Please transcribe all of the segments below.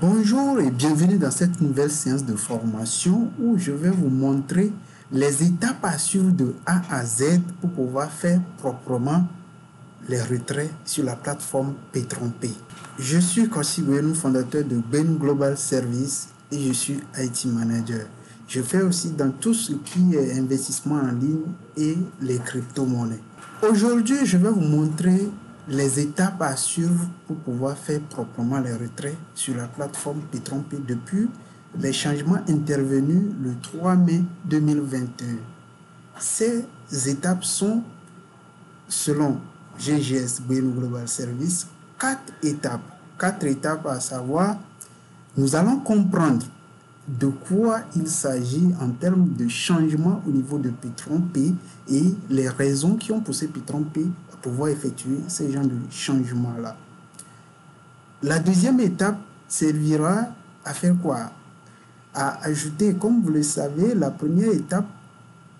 Bonjour et bienvenue dans cette nouvelle séance de formation où je vais vous montrer les étapes à suivre de A à Z pour pouvoir faire proprement les retraits sur la plateforme P3P. Je suis Kossi fondateur de Ben Global Service et je suis IT Manager. Je fais aussi dans tout ce qui est investissement en ligne et les crypto-monnaies. Aujourd'hui, je vais vous montrer les étapes à suivre pour pouvoir faire proprement les retraits sur la plateforme P3P depuis les changements intervenus le 3 mai 2021. Ces étapes sont, selon GGS Global Service, quatre étapes. Quatre étapes à savoir, nous allons comprendre de quoi il s'agit en termes de changement au niveau de P3P et les raisons qui ont poussé P3P à pouvoir effectuer ces genre de changements-là. La deuxième étape servira à faire quoi? À ajouter, comme vous le savez, la première étape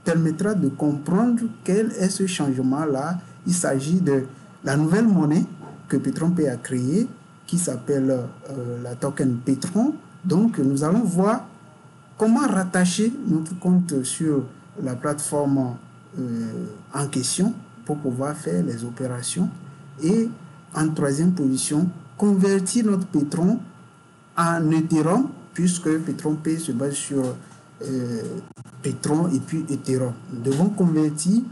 permettra de comprendre quel est ce changement-là. Il s'agit de la nouvelle monnaie que P3P a créée qui s'appelle euh, la token Petron. Donc, nous allons voir comment rattacher notre compte sur la plateforme euh, en question pour pouvoir faire les opérations. Et en troisième position, convertir notre Petron en Ethereum, puisque Petron P se base sur euh, et puis Ethereum. Nous devons convertir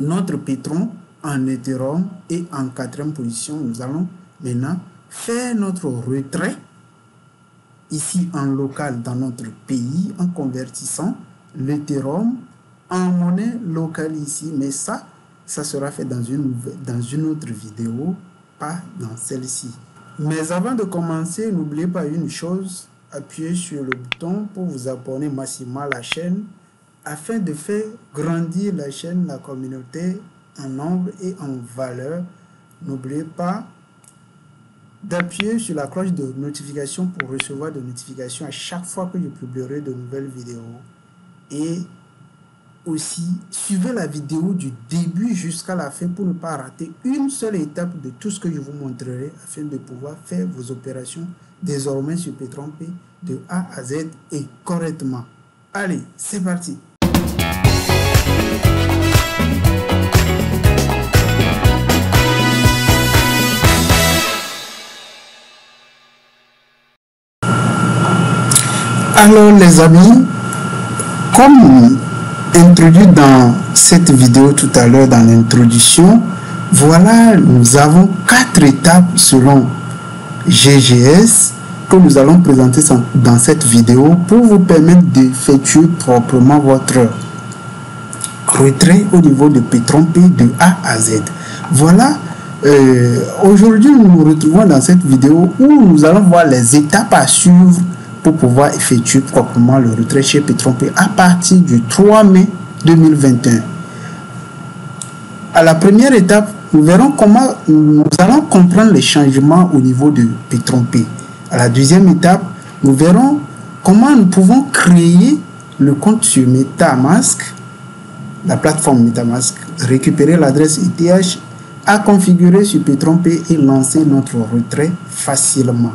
notre Petron en Ethereum et en quatrième position, nous allons maintenant faire notre retrait ici en local dans notre pays en convertissant l'Ethereum en monnaie locale ici. Mais ça, ça sera fait dans une, dans une autre vidéo, pas dans celle-ci. Mais avant de commencer, n'oubliez pas une chose, appuyez sur le bouton pour vous abonner massivement à la chaîne afin de faire grandir la chaîne, la communauté en nombre et en valeur. N'oubliez pas d'appuyer sur la cloche de notification pour recevoir des notifications à chaque fois que je publierai de nouvelles vidéos. Et aussi, suivez la vidéo du début jusqu'à la fin pour ne pas rater une seule étape de tout ce que je vous montrerai afin de pouvoir faire vos opérations désormais sur P3P de A à Z et correctement. Allez, c'est parti Alors les amis, comme introduit dans cette vidéo tout à l'heure dans l'introduction, voilà, nous avons quatre étapes selon GGS que nous allons présenter dans cette vidéo pour vous permettre d'effectuer proprement votre retrait au niveau de P3P de A à Z. Voilà, euh, aujourd'hui nous nous retrouvons dans cette vidéo où nous allons voir les étapes à suivre pour pouvoir effectuer proprement le retrait chez P3P à partir du 3 mai 2021. À la première étape, nous verrons comment nous allons comprendre les changements au niveau de P3P. À la deuxième étape, nous verrons comment nous pouvons créer le compte sur MetaMask, la plateforme MetaMask, récupérer l'adresse ETH à configurer sur P3P et lancer notre retrait facilement.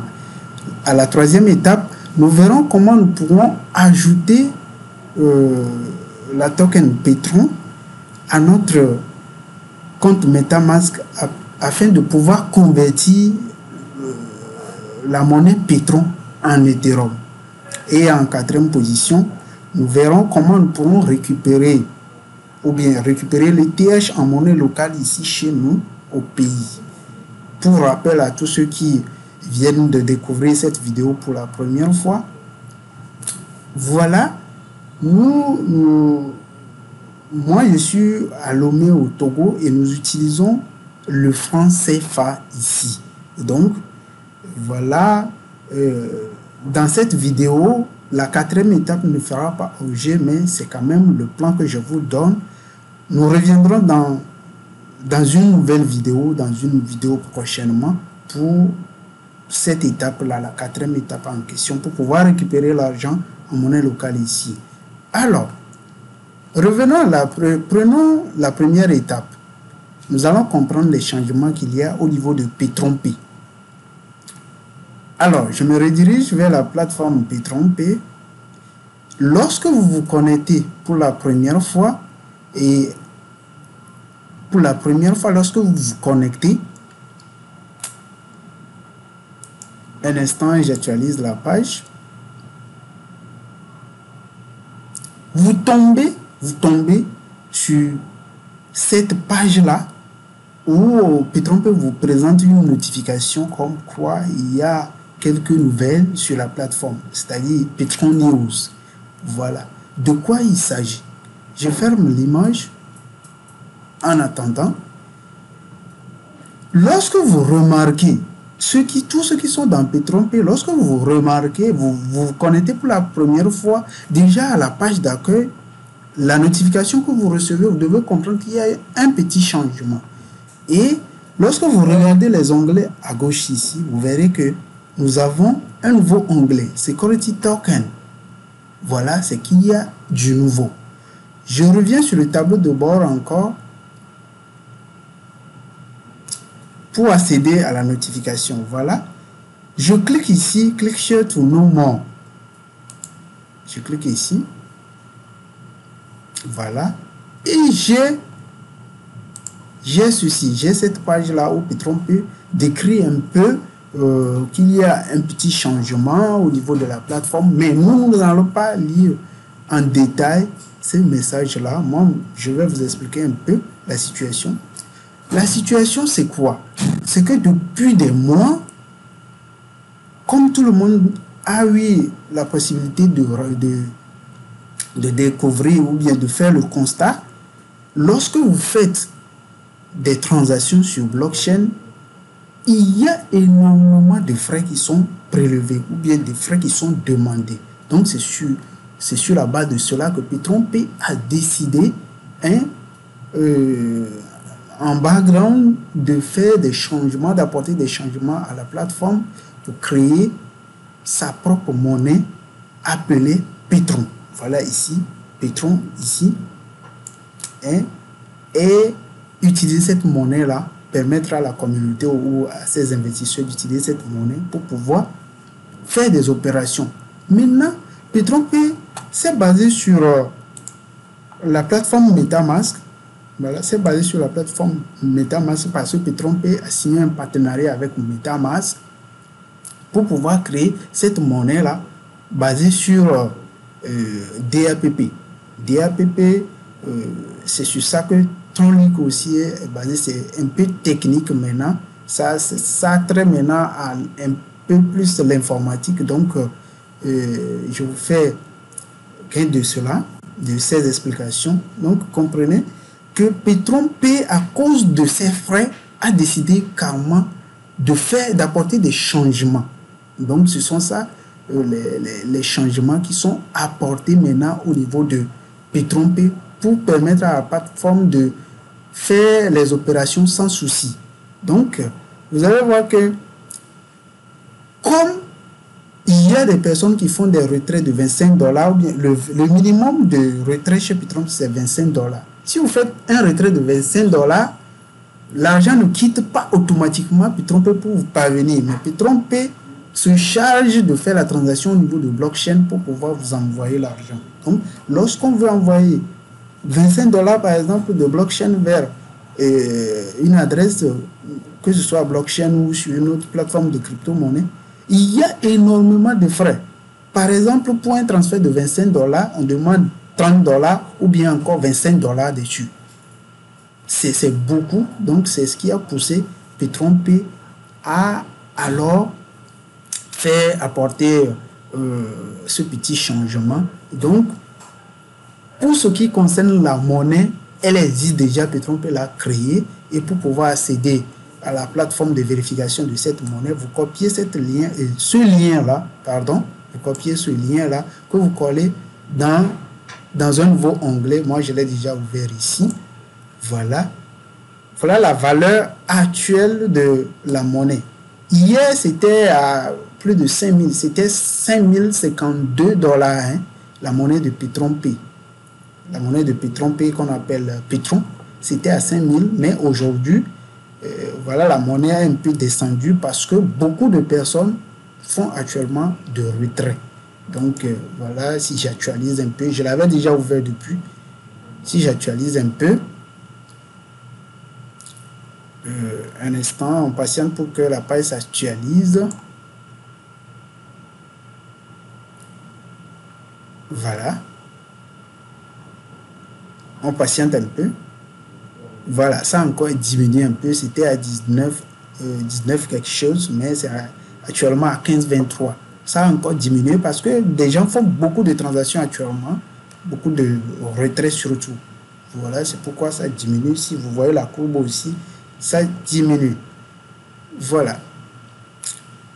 À la troisième étape, nous verrons comment nous pourrons ajouter euh, la token Petron à notre compte MetaMask afin de pouvoir convertir euh, la monnaie Petron en Ethereum. Et en quatrième position, nous verrons comment nous pourrons récupérer ou bien récupérer l'ETH en monnaie locale ici chez nous au pays. Pour rappel à tous ceux qui viennent de découvrir cette vidéo pour la première fois, voilà, nous, moi je suis à Lomé au Togo et nous utilisons le franc CFA ici. Donc, voilà, euh, dans cette vidéo, la quatrième étape ne fera pas objet, mais c'est quand même le plan que je vous donne. Nous reviendrons dans, dans une nouvelle vidéo, dans une vidéo prochainement, pour cette étape-là, la quatrième étape en question, pour pouvoir récupérer l'argent en monnaie locale ici. Alors, revenons à la, prenons la première étape. Nous allons comprendre les changements qu'il y a au niveau de P3P. Alors, je me redirige vers la plateforme Petron P. Lorsque vous vous connectez pour la première fois, et pour la première fois, lorsque vous vous connectez, un instant, j'actualise la page. Vous tombez, vous tombez sur cette page-là où Petron peut vous présenter une notification comme quoi il y a quelques nouvelles sur la plateforme, c'est-à-dire Petron News. Voilà. De quoi il s'agit? Je ferme l'image en attendant. Lorsque vous remarquez, tous ceux qui sont dans Petron P, lorsque vous remarquez, vous vous connectez pour la première fois déjà à la page d'accueil, la notification que vous recevez, vous devez comprendre qu'il y a un petit changement. Et lorsque vous regardez les onglets à gauche ici, vous verrez que nous avons un nouveau onglet, Security Token. Voilà, c'est qu'il y a du nouveau. Je reviens sur le tableau de bord encore pour accéder à la notification. Voilà. Je clique ici, clique sur to more. Je clique ici. Voilà. Et j'ai j'ai ceci, j'ai cette page-là où Petron peut décrire un peu euh, qu'il y a un petit changement au niveau de la plateforme, mais nous, nous n'allons pas lire en détail ces messages-là. Moi, je vais vous expliquer un peu la situation. La situation, c'est quoi? C'est que depuis des mois, comme tout le monde a eu la possibilité de, de, découvrir ou bien de faire le constat, lorsque vous faites des transactions sur blockchain, il y a énormément de frais qui sont prélevés ou bien des frais qui sont demandés. Donc c'est sur, sur la base de cela que Petron P a décidé hein, euh, en background de faire des changements, d'apporter des changements à la plateforme pour créer sa propre monnaie appelée Petron. Voilà ici, Petron ici. Hein, et utiliser cette monnaie-là permettre à la communauté ou à ses investisseurs d'utiliser cette monnaie pour pouvoir faire des opérations. Maintenant, Petron P c'est basé sur euh, la plateforme MetaMask. Voilà, c'est basé sur la plateforme MetaMask parce que P a signé un partenariat avec MetaMask pour pouvoir créer cette monnaie-là basée sur euh DAPP. DAPP, euh, c'est sur ça que Tronlink aussi est basé, c'est un peu technique maintenant. Ça, ça traite maintenant à un peu plus l'informatique. Donc, euh, je vous fais gain de cela, de ces explications. Donc, comprenez que Petron P, à cause de ses frais, a décidé carrément de faire, d'apporter des changements. Donc, ce sont ça, euh, les, les, changements qui sont apportés maintenant au niveau de Petron P pour permettre à la plateforme de faire les opérations sans souci. Donc, vous allez voir que comme il y a des personnes qui font des retraits de 25 dollars, le, le minimum de retrait chez Petron, c'est 25 dollars. Si vous faites un retrait de 25 dollars, l'argent ne quitte pas automatiquement Petron P pour vous parvenir. Mais Petron P se charge de faire la transaction au niveau de blockchain pour pouvoir vous envoyer l'argent. Donc, lorsqu'on veut envoyer 25 dollars, par exemple, de blockchain vers euh, une adresse, que ce soit blockchain ou sur une autre plateforme de crypto-monnaie, il y a énormément de frais. Par exemple, pour un transfert de 25 dollars, on demande 30 dollars ou bien encore 25 dollars dessus. C'est beaucoup, donc c'est ce qui a poussé Petron P à alors faire apporter euh, ce petit changement. Donc, pour ce qui concerne la monnaie, elle existe déjà, Petron peut la créer et pour pouvoir accéder à la plateforme de vérification de cette monnaie, vous copiez cette lien, et ce lien-là, pardon, vous copiez ce lien-là que vous collez dans, dans un nouveau onglet. Moi, je l'ai déjà ouvert ici. Voilà. Voilà la valeur actuelle de la monnaie. Hier, c'était à plus de 5000, c'était 5052 dollars, hein, la monnaie de Petron P la monnaie de Petron P qu'on appelle Petron, c'était à 5000, mais aujourd'hui, euh, voilà, la monnaie a un peu descendu parce que beaucoup de personnes font actuellement de retrait. Donc euh, voilà, si j'actualise un peu, je l'avais déjà ouvert depuis. Si j'actualise un peu, euh, un instant, on patiente pour que la page s'actualise. Voilà. On patiente un peu. Voilà, ça encore diminué un peu. C'était à 19, 19 euh, quelque chose, mais c'est actuellement à 15-23. Ça a encore diminué parce que des gens font beaucoup de transactions actuellement, beaucoup de retraits surtout. Voilà, c'est pourquoi ça diminue. Si vous voyez la courbe aussi, ça diminue. Voilà.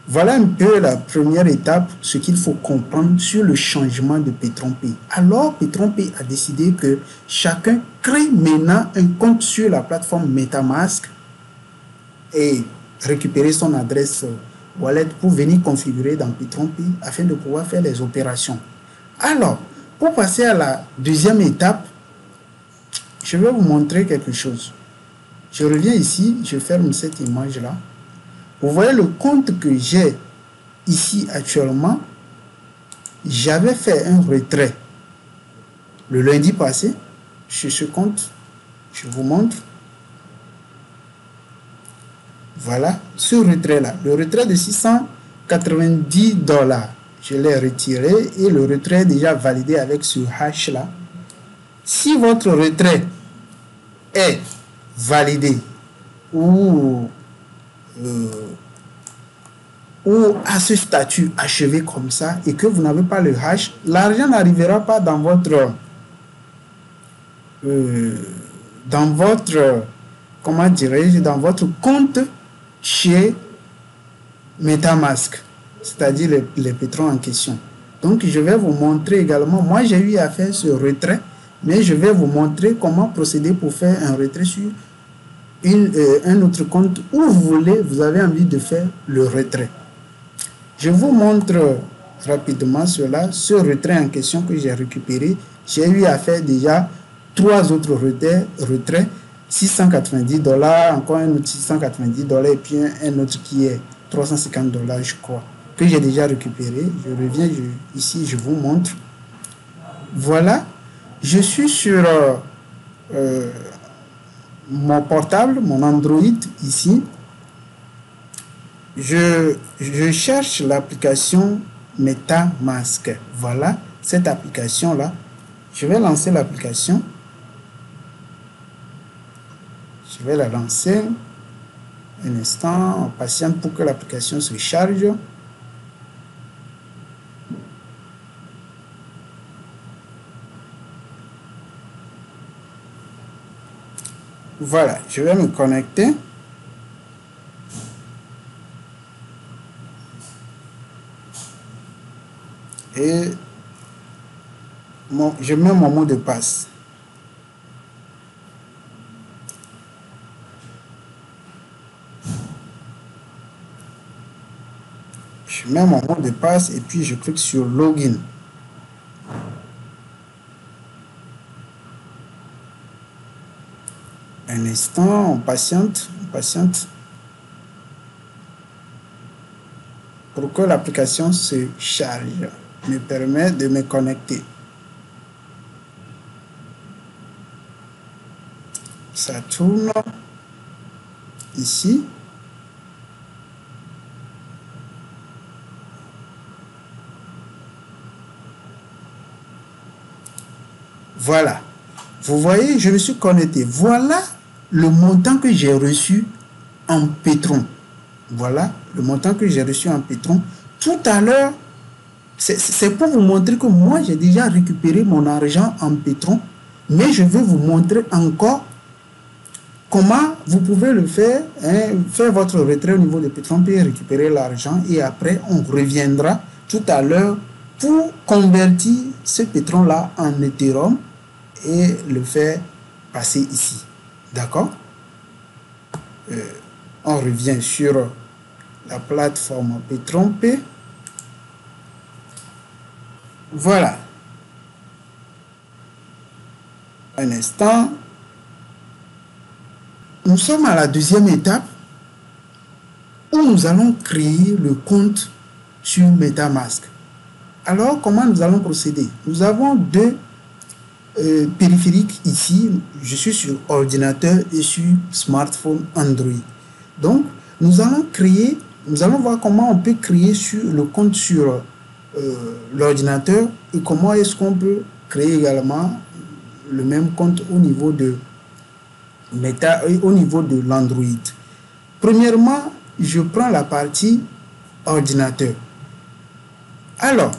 Voilà un peu la première étape, ce qu'il faut comprendre sur le changement de Petron-P. Alors, Petron-P a décidé que chacun crée maintenant un compte sur la plateforme MetaMask et récupérer son adresse wallet pour venir configurer dans Petron-P afin de pouvoir faire les opérations. Alors, pour passer à la deuxième étape, je vais vous montrer quelque chose. Je reviens ici, je ferme cette image-là. Vous voyez le compte que j'ai ici actuellement. J'avais fait un retrait le lundi passé sur ce compte. Je vous montre. Voilà, ce retrait-là, le retrait de 690 dollars, je l'ai retiré et le retrait est déjà validé avec ce hash-là. Si votre retrait est validé ou euh, ou à ce statut achevé comme ça et que vous n'avez pas le hash, l'argent n'arrivera pas dans votre euh, dans votre comment dirais-je dans votre compte chez MetaMask, c'est-à-dire les, les pétrons en question. Donc je vais vous montrer également, moi j'ai eu à faire ce retrait, mais je vais vous montrer comment procéder pour faire un retrait sur euh, un autre compte où vous voulez, vous avez envie de faire le retrait. Je vous montre rapidement cela, ce retrait en question que j'ai récupéré. J'ai eu à faire déjà trois autres retraits 690 dollars, encore un autre 690 dollars et puis un, autre qui est 350 dollars, je crois, que j'ai déjà récupéré. Je reviens ici, je vous montre. Voilà, je suis sur euh, euh, mon portable, mon Android ici, je, je cherche l'application MetaMask. Voilà cette application-là. Je vais lancer l'application. Je vais la lancer. Un instant, on patiente pour que l'application se charge. Voilà, je vais me connecter. Et je mets mon mot de passe. Je mets mon mot de passe et puis je clique sur Login. Un instant, on patiente, on patiente. Pour que l'application se charge, me permet de me connecter? Ça tourne ici. Voilà. Vous voyez, je me suis connecté. Voilà le montant que j'ai reçu en pétron. Voilà le montant que j'ai reçu en pétron. Tout à l'heure, c'est pour vous montrer que moi, j'ai déjà récupéré mon argent en pétron. Mais je vais vous montrer encore comment vous pouvez le faire, hein, faire votre retrait au niveau de pétron, puis récupérer l'argent. Et après, on reviendra tout à l'heure pour convertir ce pétron-là en Ethereum et le faire passer ici. D'accord? Euh, On revient sur la plateforme Petron P. Voilà. Un instant. Nous sommes à la deuxième étape où nous allons créer le compte sur MetaMask. Alors, comment nous allons procéder? Nous avons deux euh, périphériques ici. Je suis sur ordinateur et sur smartphone Android. Donc, nous allons créer, nous allons voir comment on peut créer sur le compte sur euh, l'ordinateur et comment est-ce qu'on peut créer également le même compte au niveau de Meta, au niveau de l'Android. Premièrement, je prends la partie ordinateur. Alors,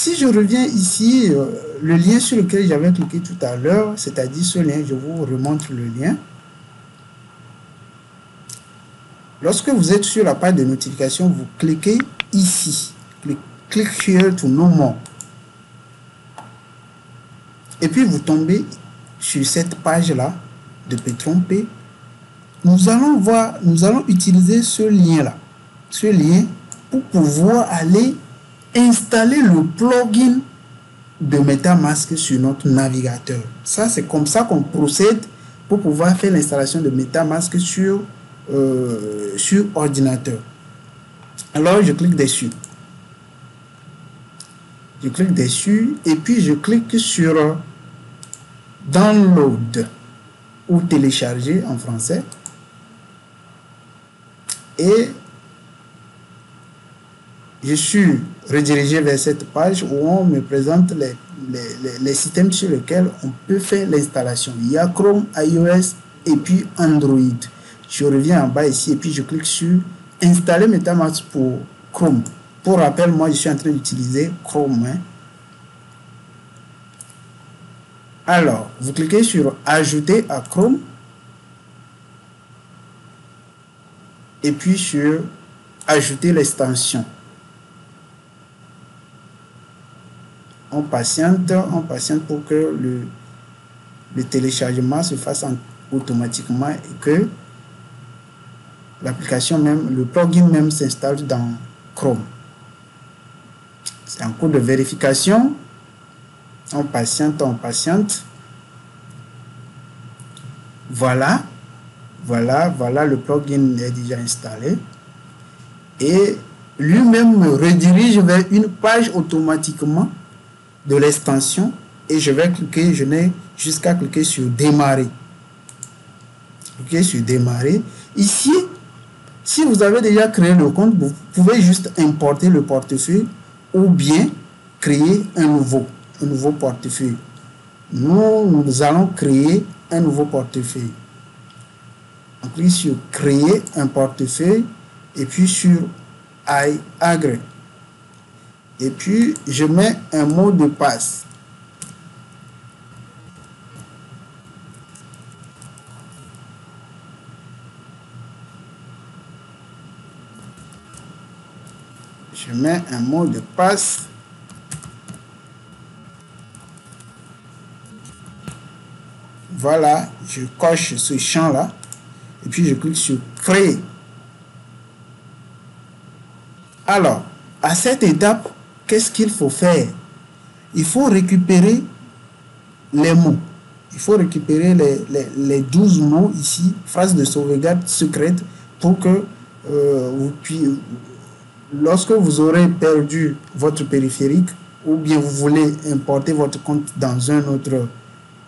si je reviens ici, euh, le lien sur lequel j'avais cliqué tout à l'heure, c'est-à-dire ce lien, je vous remontre le lien. Lorsque vous êtes sur la page de notification, vous cliquez ici. Click here to know more. Et puis vous tombez sur cette page-là de Petron P. Nous allons voir, nous allons utiliser ce lien-là. Ce lien pour pouvoir aller installer le plugin de MetaMask sur notre navigateur. Ça, c'est comme ça qu'on procède pour pouvoir faire l'installation de MetaMask sur, euh, sur ordinateur. Alors, je clique dessus. Je clique dessus et puis je clique sur Download ou télécharger en français. Et je suis redirigé vers cette page où on me présente les, les, systèmes sur lesquels on peut faire l'installation. Il y a Chrome, iOS et puis Android. Je reviens en bas ici et puis je clique sur Installer MetaMask pour Chrome. Pour rappel, moi je suis en train d'utiliser Chrome. Hein. Alors, vous cliquez sur Ajouter à Chrome. Et puis sur Ajouter l'extension. On patiente, on patiente pour que le, téléchargement se fasse automatiquement et que l'application même, le plugin même s'installe dans Chrome. C'est un cours de vérification. On patiente, on patiente. Voilà. Voilà, voilà, le plugin est déjà installé. Et lui-même me redirige vers une page automatiquement de l'extension et je vais cliquer, je n'ai jusqu'à cliquer sur démarrer. Cliquez sur démarrer. Ici, si vous avez déjà créé le compte, vous pouvez juste importer le portefeuille ou bien créer un nouveau, portefeuille. Nous, nous allons créer un nouveau portefeuille. On clique sur créer un portefeuille et puis sur I agree et puis je mets un mot de passe. Je mets un mot de passe. Voilà, je coche ce champ-là et puis je clique sur créer. Alors, à cette étape, qu'est-ce qu'il faut faire? Il faut récupérer les mots. Il faut récupérer les, les, 12 mots ici, phrase de sauvegarde secrète, pour que euh, vous puissiez, lorsque vous aurez perdu votre périphérique, ou bien vous voulez importer votre compte dans un autre,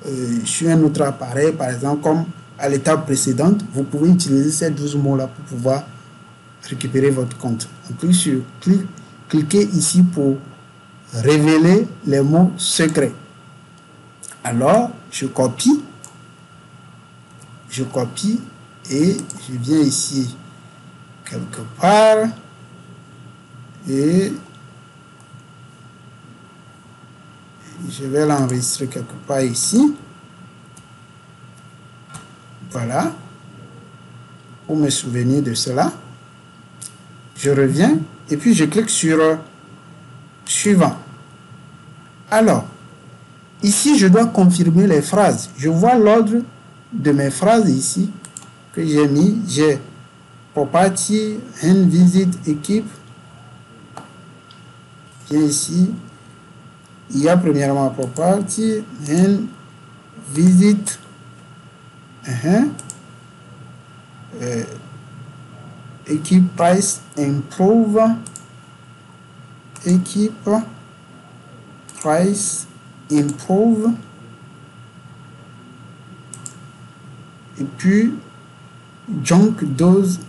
euh, sur un autre appareil, par exemple, comme à l'étape précédente, vous pouvez utiliser ces 12 mots-là pour pouvoir récupérer votre compte. Donc, clique sur clic, cliquez ici pour révéler les mots secrets. Alors, je copie, je copie et je viens ici quelque part et je vais l'enregistrer quelque part ici. Voilà, pour me souvenir de cela. Je reviens et puis je clique sur euh, suivant. Alors, ici, je dois confirmer les phrases. Je vois l'ordre de mes phrases ici que j'ai mis. J'ai property, and visit, équipe. Viens ici. Il y a premièrement property, and visit. Euh, équipe price improve équipe price improve et puis junk dose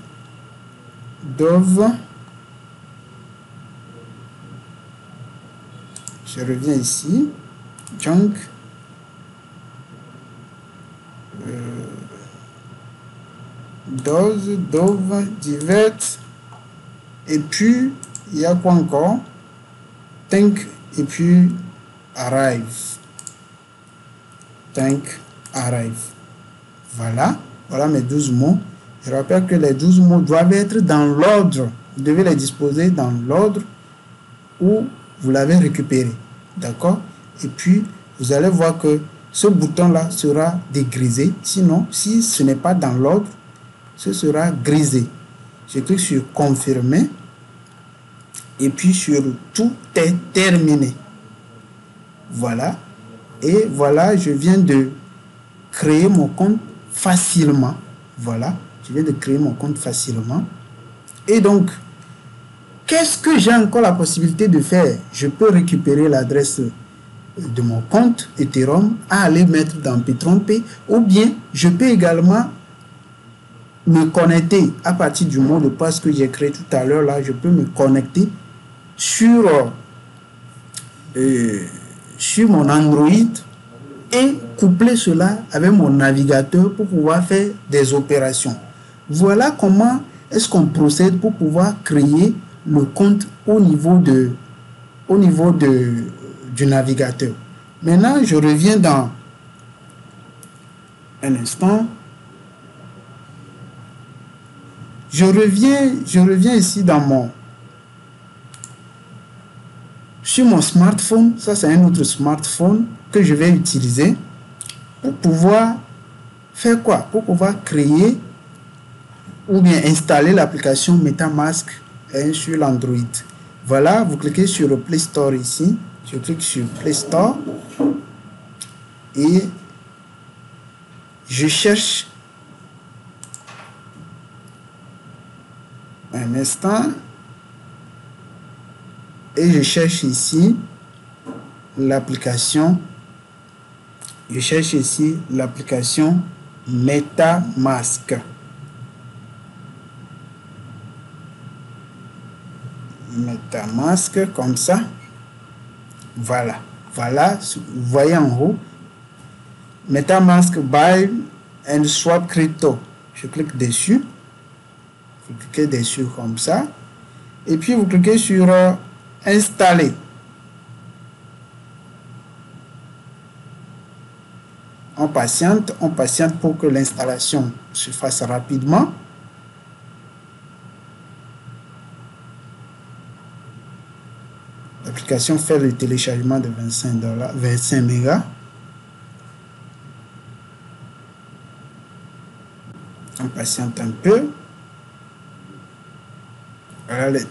dove. Je reviens ici. Junk euh, dose dove divert et puis il y a quoi encore? Think et puis arrive think arrive voilà. Voilà mes 12 mots. Je rappelle que les 12 mots doivent être dans l'ordre. Vous devez les disposer dans l'ordre où vous l'avez récupéré. D'accord? Et puis vous allez voir que ce bouton là sera dégrisé. Sinon si ce n'est pas dans l'ordre ce sera grisé. Je clique sur confirmer et puis sur tout est terminé. Voilà. Et voilà je viens de créer mon compte facilement. Voilà. Je viens de créer mon compte facilement. Et donc qu'est-ce que j'ai encore la possibilité de faire? Je peux récupérer l'adresse de mon compte Ethereum à aller mettre dans P3P ou bien je peux également me connecter à partir du mot de passe que j'ai créé tout à l'heure là je peux me connecter sur euh, sur mon Android et coupler cela avec mon navigateur pour pouvoir faire des opérations. Voilà comment est-ce qu'on procède pour pouvoir créer le compte au niveau de au niveau de du navigateur. Maintenant, je reviens dans un instant. Je reviens, je reviens ici dans mon sur mon smartphone. Ça, c'est un autre smartphone que je vais utiliser pour pouvoir faire quoi? Pour pouvoir créer ou bien installer l'application MetaMask sur l'Android. Voilà, vous cliquez sur le Play Store ici je clique sur Play Store et je cherche un instant et je cherche ici l'application je cherche ici l'application MetaMask MetaMask comme ça voilà. Voilà, vous voyez en haut. MetaMask Buy and Swap Crypto. Je clique dessus. Vous cliquez dessus comme ça. Et puis vous cliquez sur euh, Installer. On patiente, on patiente pour que l'installation se fasse rapidement. L'application fait le téléchargement de 25 dollars, 25 mégas. On patiente un peu.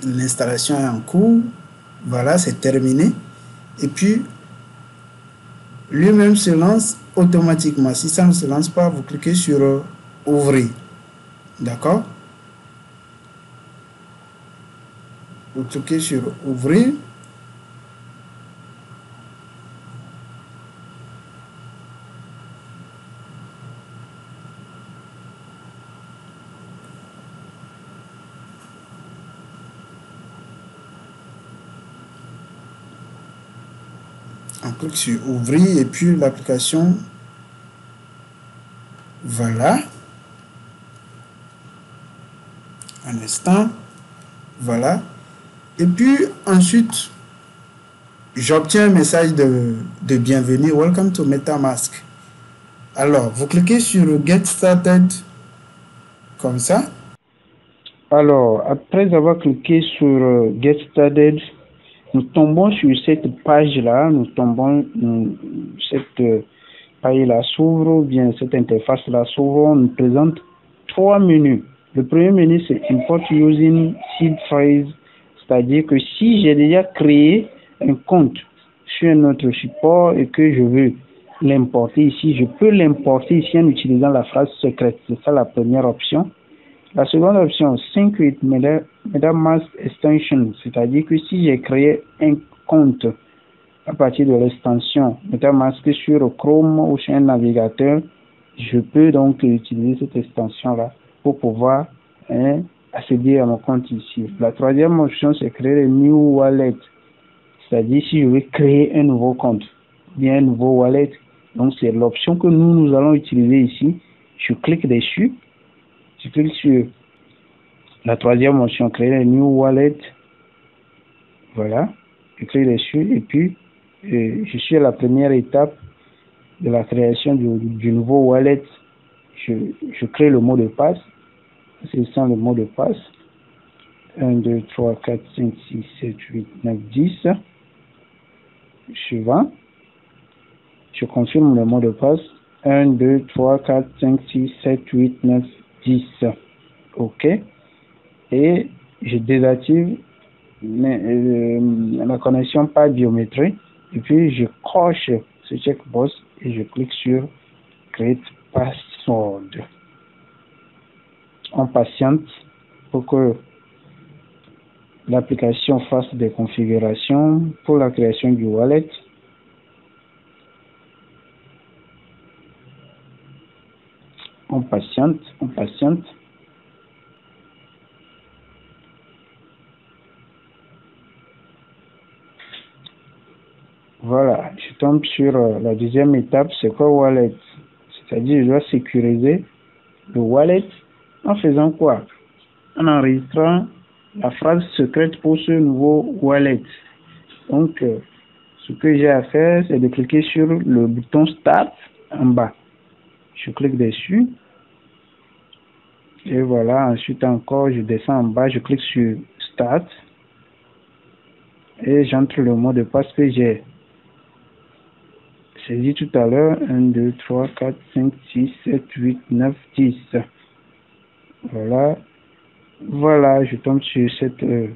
L'installation est en cours. Voilà, c'est terminé. Et puis, lui-même se lance automatiquement. Si ça ne se lance pas, vous cliquez sur euh, Ouvrir. D'accord? Vous cliquez sur Ouvrir. Sur ouvrir et puis l'application. Voilà. Un instant. Voilà. Et puis ensuite j'obtiens un message de, de bienvenue. Welcome to metamask. Alors vous cliquez sur get started. Comme ça. Alors après avoir cliqué sur euh, get started nous tombons sur cette page-là, nous tombons, cette page-là s'ouvre, bien cette interface-là s'ouvre, nous présente trois menus. Le premier menu, c'est Import Using Seed Phrase, c'est-à-dire que si j'ai déjà créé un compte sur un autre support et que je veux l'importer ici, je peux l'importer ici en utilisant la phrase secrète. C'est ça la première option. La seconde option, Sync with MetaMask Extension, c'est-à-dire que si j'ai créé un compte à partir de l'extension MetaMask sur Chrome ou sur un navigateur, je peux donc utiliser cette extension-là pour pouvoir hein, accéder à mon compte ici. La troisième option, c'est créer un new wallet. C'est-à-dire si je veux créer un nouveau compte, bien un nouveau wallet. Donc c'est l'option que nous, nous allons utiliser ici. Je clique dessus je clique sur la troisième option, créer un new wallet. Voilà, je clique dessus et puis je suis à la première étape de la création du, nouveau wallet. Je, je, crée le mot de passe. C'est ça le mot de passe. 1, 2, 3, 4, 5, 6, 7, 8, 9, 10. Suivant. Je confirme le mot de passe. 1, 2, 3, 4, 5, 6, 7, 8, 9, 10. OK. Et je désactive euh, la connexion par biométrie. Et puis je coche ce checkbox et je clique sur Create Password. On patiente pour que l'application fasse des configurations pour la création du wallet. On patiente, on patiente. Voilà, je tombe sur euh, la deuxième étape, c'est quoi wallet? C'est-à-dire, je dois sécuriser le wallet en faisant quoi? En enregistrant la phrase secrète pour ce nouveau wallet. Donc, euh, ce que j'ai à faire, c'est de cliquer sur le bouton Start en bas. Je clique dessus. Et voilà, ensuite encore, je descends en bas, je clique sur Start. Et j'entre le mot de passe que j'ai saisi tout à l'heure. 1, 2, 3, 4, 5, 6, 7, 8, 9, 10. Voilà. Voilà, je tombe sur cette euh,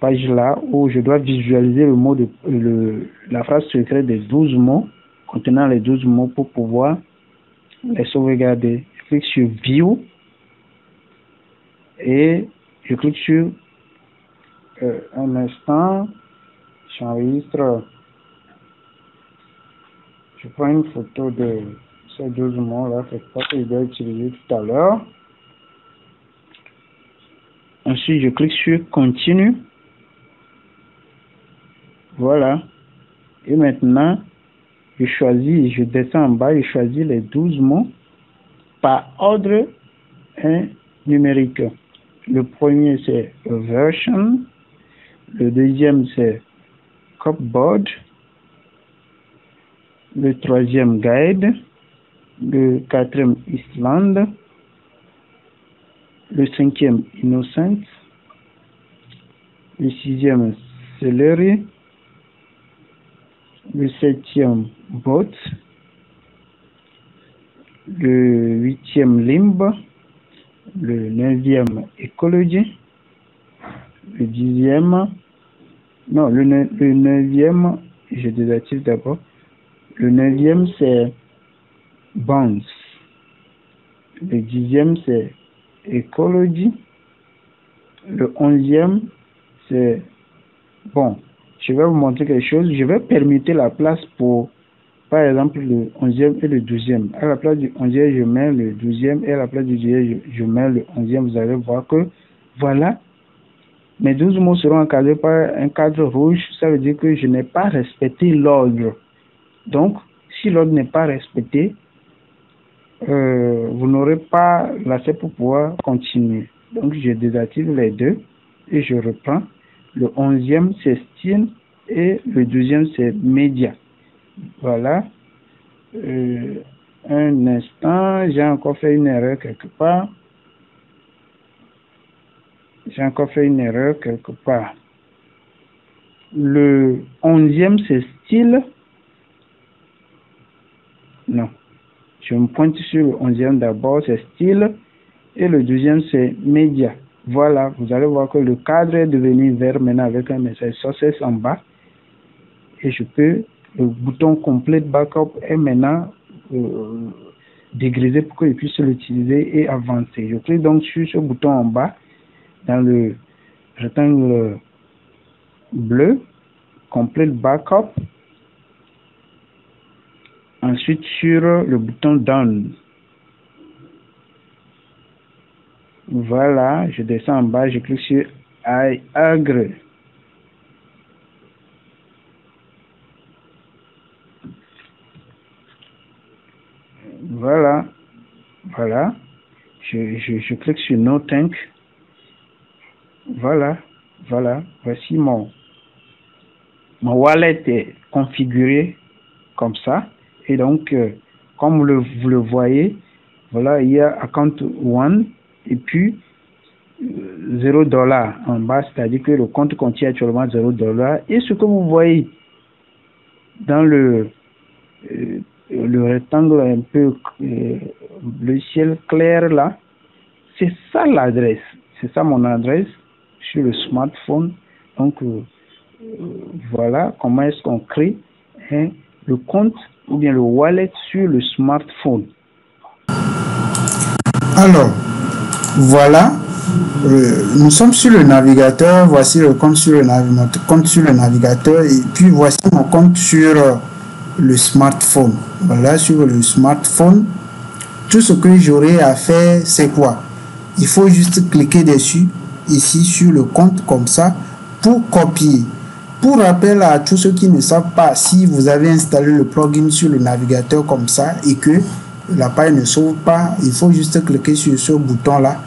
page-là où je dois visualiser le mot de le, la phrase secrète des 12 mots, contenant les 12 mots pour pouvoir les sauvegarder. Je clique sur View et je clique sur euh, un instant, j'enregistre, je prends une photo de ces 12 mots là, c'est pas que je dois utiliser tout à l'heure. Ensuite, je clique sur continue. Voilà. Et maintenant, je choisis, je descends en bas, je choisis les 12 mots par ordre numérique. Le premier, c'est version. Le deuxième, c'est cupboard. Le troisième, guide. Le quatrième, Island. Le cinquième, innocent. Le sixième, celery. Le septième, bot. Le huitième, limbe le neuvième écologie, le dixième, non, le, le neuvième, je désactive d'abord, le neuvième c'est bonds, le dixième c'est écologie, le onzième c'est bon. Je vais vous montrer quelque chose. Je vais permettre la place pour par exemple, le 11e et le 12e. À la place du 11e, je mets le 12e et à la place du 12e, je, mets le 11e. Vous allez voir que, voilà, mes 12 mots seront encadrés par un cadre rouge. Ça veut dire que je n'ai pas respecté l'ordre. Donc, si l'ordre n'est pas respecté, euh, vous n'aurez pas l'accès pour pouvoir continuer. Donc, je désactive les deux et je reprends. Le 11e, c'est style et le 12e, c'est média. Voilà. Euh, un instant, j'ai encore fait une erreur quelque part. J'ai encore fait une erreur quelque part. Le onzième, c'est style. Non. Je me pointe sur le onzième d'abord, c'est style. Et le deuxième, c'est média. Voilà, vous allez voir que le cadre est devenu vert maintenant avec un message success en bas. Et je peux le bouton complete backup est maintenant euh, dégrisé pour je puisse l'utiliser et avancer. Je clique donc sur ce bouton en bas dans le rectangle bleu, Complete Backup. Ensuite sur le bouton Down. Voilà, je descends en bas, je clique sur Agre. Voilà, voilà. Je, clique sur No Tank. Voilà, voilà. Voici mon, mon wallet est configuré comme ça. Et donc, euh, comme vous le, voyez, voilà, il y a account 1 et puis 0 euh, dollar en bas, c'est-à-dire que le compte contient actuellement 0 dollar. Et ce que vous voyez dans le, euh, le rectangle un peu le ciel clair là, c'est ça l'adresse. C'est ça mon adresse sur le smartphone. Donc voilà comment est-ce qu'on crée hein, le compte ou bien le wallet sur le smartphone. Alors, voilà, euh, nous sommes sur le navigateur, voici le compte sur le, compte sur le navigateur et puis voici mon compte sur euh, le smartphone. Voilà, sur le smartphone, tout ce que j'aurai à faire, c'est quoi? Il faut juste cliquer dessus, ici sur le compte comme ça, pour copier. Pour rappel à tous ceux qui ne savent pas, si vous avez installé le plugin sur le navigateur comme ça et que la page ne s'ouvre pas, il faut juste cliquer sur ce bouton-là.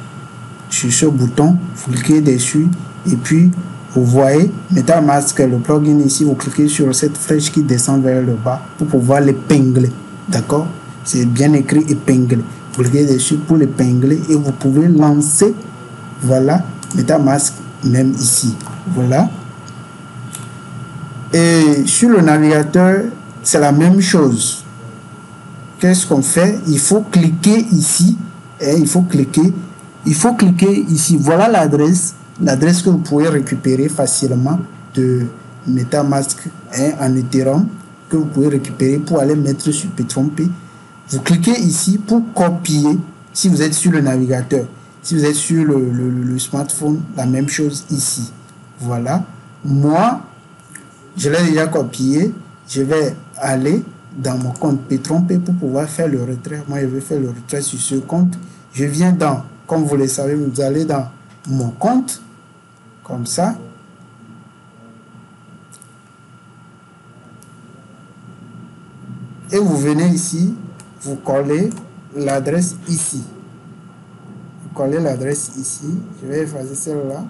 Sur ce bouton, vous cliquez dessus et puis vous voyez MetaMask, le plugin ici, vous cliquez sur cette flèche qui descend vers le bas pour pouvoir l'épingler. D'accord? C'est bien écrit épingler. Vous cliquez dessus pour l'épingler et vous pouvez lancer, voilà, MetaMask même ici. Voilà. Et sur le navigateur, c'est la même chose. Qu'est-ce qu'on fait? Il faut cliquer ici. Et hein, il faut cliquer. Il faut cliquer ici. Voilà l'adresse. L'adresse que vous pouvez récupérer facilement de MetaMask hein, en Ethereum. Que vous pouvez récupérer pour aller mettre sur P3P. Vous cliquez ici pour copier si vous êtes sur le navigateur. Si vous êtes sur le, le smartphone, la même chose ici. Voilà. Moi, je l'ai déjà copié. Je vais aller dans mon compte P3P pour pouvoir faire le retrait. Moi, je vais faire le retrait sur ce compte. Je viens dans, comme vous le savez, vous allez dans mon compte, comme ça. Et vous venez ici, vous collez l'adresse ici. Vous collez l'adresse ici. Je vais effacer celle-là.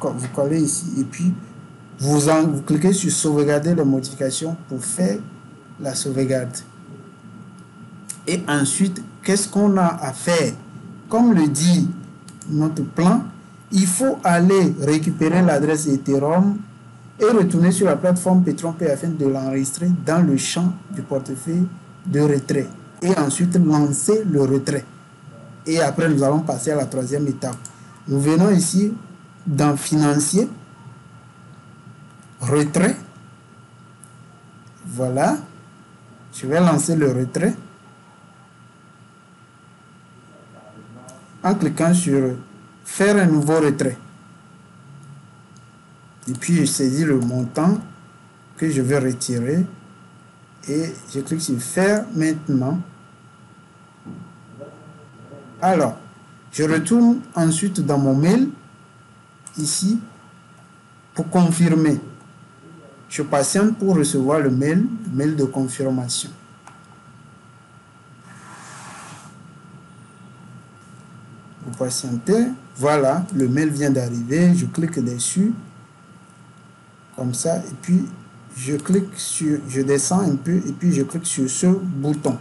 Vous collez ici et puis vous, vous cliquez sur sauvegarder les modifications pour faire la sauvegarde. Et ensuite, qu'est-ce qu'on a à faire? Comme le dit notre plan, il faut aller récupérer l'adresse Ethereum et retourner sur la plateforme P3P afin de l'enregistrer dans le champ du portefeuille de retrait. Et ensuite lancer le retrait. Et après, nous allons passer à la troisième étape. Nous venons ici dans Financier retrait. Voilà. Je vais lancer le retrait. En cliquant sur faire un nouveau retrait. Et puis je saisis le montant que je vais retirer. Et je clique sur faire maintenant. Alors, je retourne ensuite dans mon mail, ici, pour confirmer. Je patiente pour recevoir le mail, le mail de confirmation. Vous patientez, voilà, le mail vient d'arriver, je clique dessus, comme ça, et puis je clique sur, je descends un peu, et puis je clique sur ce bouton.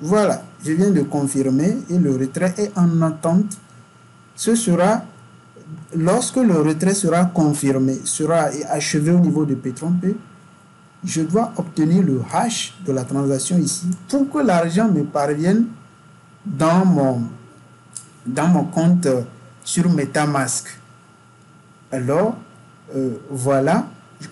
Voilà, je viens de confirmer et le retrait est en attente. Ce sera, lorsque le retrait sera confirmé, sera achevé au niveau de P3P, je dois obtenir le hash de la transaction ici pour que l'argent me parvienne dans mon, dans mon compte sur MetaMask. Alors, euh, voilà,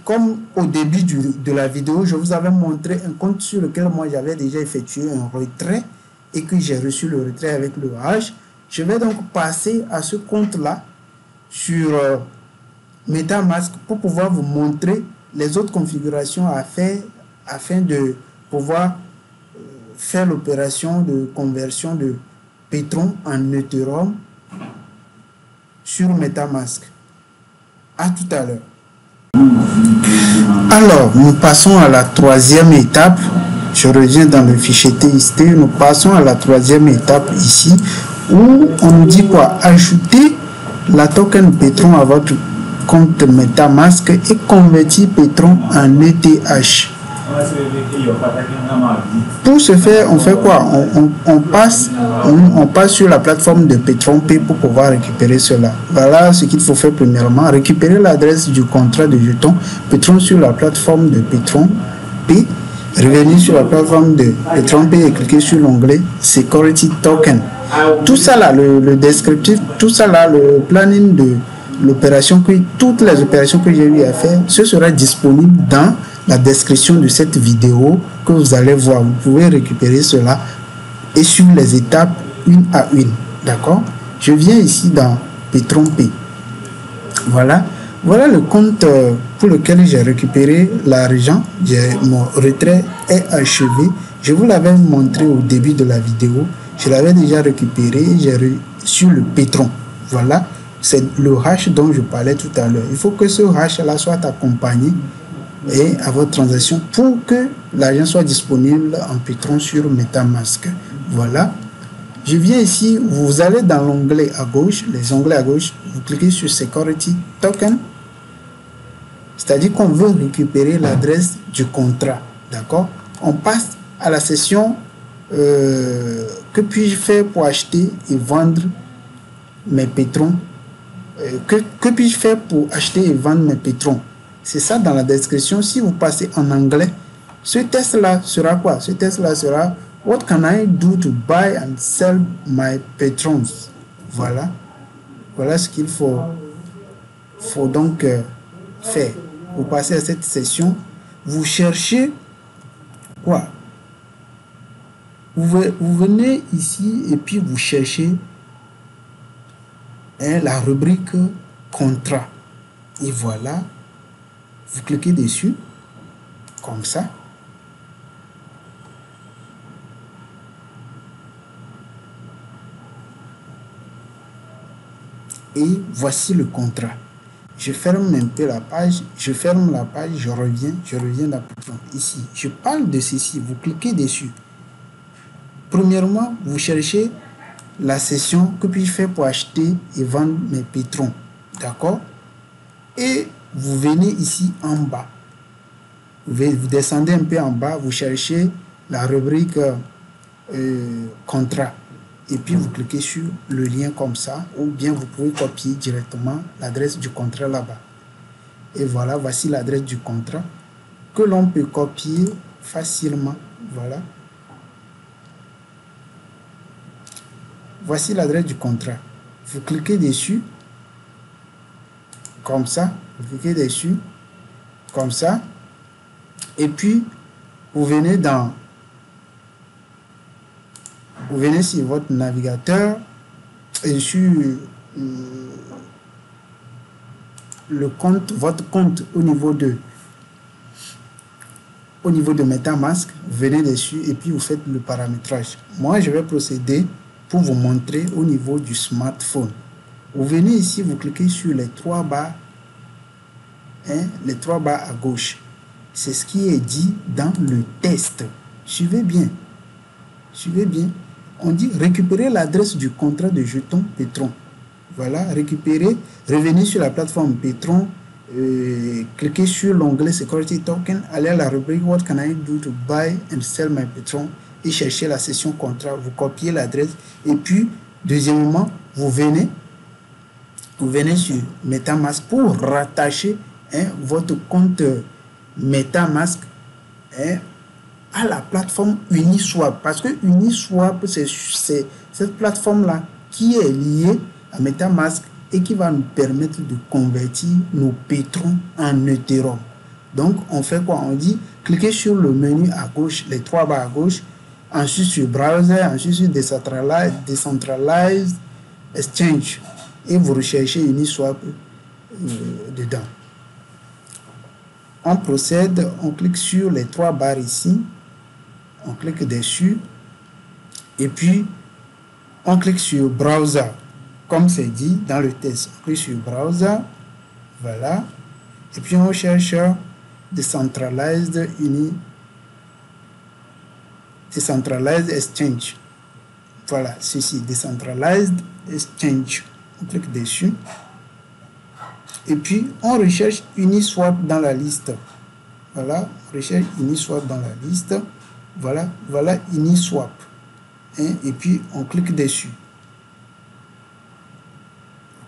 comme au début de la vidéo, je vous avais montré un compte sur lequel moi j'avais déjà effectué un retrait et que j'ai reçu le retrait avec le hash. Je vais donc passer à ce compte-là sur euh, MetaMask pour pouvoir vous montrer les autres configurations à faire afin de pouvoir euh, faire l'opération de conversion de Petron en Ethereum sur MetaMask. À tout à l'heure. Alors, nous passons à la troisième étape. Je reviens dans le fichier TXT. Nous passons à la troisième étape ici où on nous dit quoi? Ajouter la token Petron à votre compte MetaMask et convertir Petron en ETH. Pour ce faire, on fait quoi? On, passe, on, passe sur la plateforme de Petron P pour pouvoir récupérer cela. Voilà ce qu'il faut faire premièrement. Récupérer l'adresse du contrat de jeton Petron sur la plateforme de Petron P. Revenir sur la plateforme de Petron P et cliquer sur l'onglet Security Token. Tout ça là, le, descriptif, tout ça là, le planning de l'opération, que toutes les opérations que j'ai eu à faire, ce sera disponible dans la description de cette vidéo que vous allez voir. Vous pouvez récupérer cela et suivre les étapes une à une. D'accord? Je viens ici dans Petron P. Voilà. Voilà le compte euh, pour lequel j'ai récupéré l'argent. Mon retrait est achevé. Je vous l'avais montré au début de la vidéo. Je l'avais déjà récupéré. J'ai reçu le Petron. Voilà. C'est le hash dont je parlais tout à l'heure. Il faut que ce hash-là soit accompagné et à votre transaction pour que l'argent soit disponible en Petron sur MetaMask. Voilà. Je viens ici, vous allez dans l'onglet à gauche, les onglets à gauche, vous cliquez sur Security Token. C'est-à-dire qu'on veut récupérer l'adresse du contrat. D'accord? On passe à la session euh, que puis-je faire pour acheter et vendre mes pétrons euh, Que, puis-je faire pour acheter et vendre mes pétrons? C'est ça dans la description. Si vous passez en anglais, ce test-là sera quoi? Ce test-là sera What can I do to buy and sell my patrons Voilà. Voilà ce qu'il faut, faut donc euh, faire. Vous passez à cette session, vous cherchez quoi? Vous, venez ici et puis vous cherchez hein, la rubrique contrat. Et voilà, vous cliquez dessus, comme ça. Et voici le contrat. Je ferme un peu la page, je ferme la page, je reviens, je reviens là ici. Je parle de ceci, vous cliquez dessus. Premièrement, vous cherchez la session que puis-je faire pour acheter et vendre mes pétrons. D'accord? Et vous venez ici en bas. Vous descendez un peu en bas, vous cherchez la rubrique euh, contrat. Et puis vous cliquez sur le lien comme ça, ou bien vous pouvez copier directement l'adresse du contrat là-bas. Et voilà, voici l'adresse du contrat que l'on peut copier facilement. Voilà. Voici l'adresse du contrat. Vous cliquez dessus, comme ça, vous cliquez dessus, comme ça, et puis vous venez dans, vous venez sur votre navigateur et sur euh, le compte, votre compte au niveau de au niveau de MetaMask, vous venez dessus et puis vous faites le paramétrage. Moi, je vais procéder vous montrer au niveau du smartphone. Vous venez ici, vous cliquez sur les trois barres Hein, les trois barres à gauche. C'est ce qui est dit dans le test. Suivez bien. Suivez bien. On dit récupérer l'adresse du contrat de jeton Petron. Voilà, récupérer, revenez sur la plateforme Petron, euh, cliquez sur l'onglet Security Token, allez à la rubrique What can I do to buy and sell my Petron et la session contrat, vous copiez l'adresse et puis, deuxièmement, vous venez, vous venez sur MetaMask pour rattacher Hein, votre compte MetaMask hein, à la plateforme Uniswap. Parce que Uniswap, c'est cette plateforme-là qui est liée à MetaMask et qui va nous permettre de convertir nos pétrons en Ethereum. Donc, on fait quoi? On dit, cliquez sur le menu à gauche, les trois barres à gauche, ensuite sur Browser, ensuite sur Decentralized, Decentralized Exchange, et vous recherchez Uniswap euh, dedans. On procède, on clique sur les trois barres ici, on clique dessus, et puis on clique sur Browser, comme c'est dit dans le test. On clique sur Browser, voilà, et puis on cherche Decentralized Uni Decentralized Exchange. Voilà, ceci, Decentralized Exchange. On clique dessus. Et puis, on recherche Uniswap dans la liste. Voilà, on recherche Uniswap dans la liste. Voilà, voilà Uniswap. Hein, et puis, on clique dessus.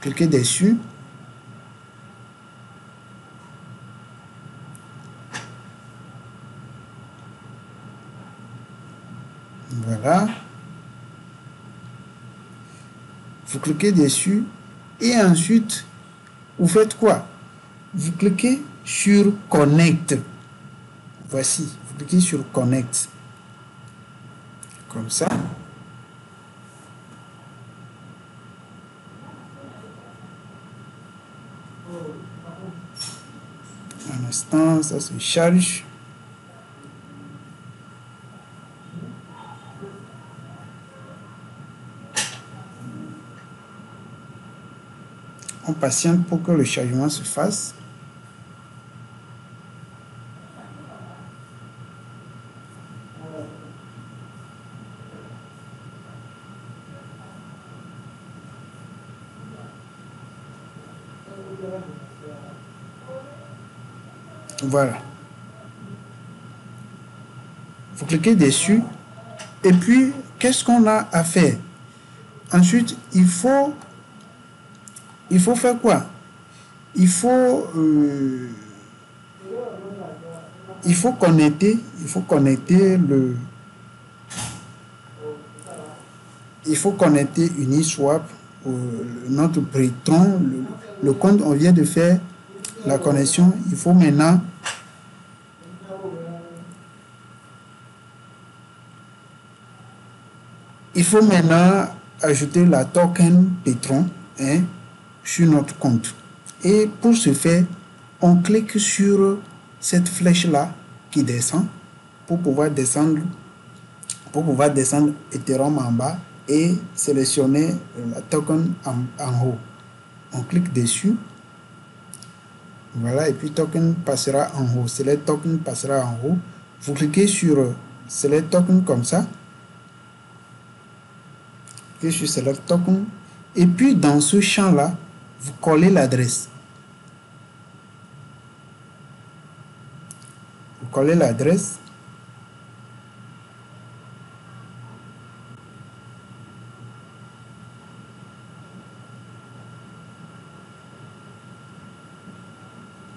Cliquez dessus. Voilà. Vous cliquez dessus et ensuite, vous faites quoi? Vous cliquez sur Connect. Voici, vous cliquez sur Connect. Comme ça. Un instant, ça se charge. On patiente pour que le chargement se fasse. Voilà. Vous cliquez dessus. Et puis, qu'est-ce qu'on a à faire? Ensuite, il faut, il faut faire quoi? Il faut, euh, il faut connecter, il faut connecter le, il faut connecter Uniswap, euh, notre Breton, le, compte, on vient de faire la connexion. Il faut maintenant il faut maintenant ajouter la token Petron hein, sur notre compte. Et pour ce faire, on clique sur cette flèche là qui descend pour pouvoir descendre pour pouvoir descendre Ethereum en bas et sélectionner la token en, en haut. On clique dessus. Voilà, et puis token passera en haut. Select token passera en haut. Vous cliquez sur Select token comme ça. Et sur Select token. Et puis dans ce champ-là, vous collez l'adresse. Vous collez l'adresse.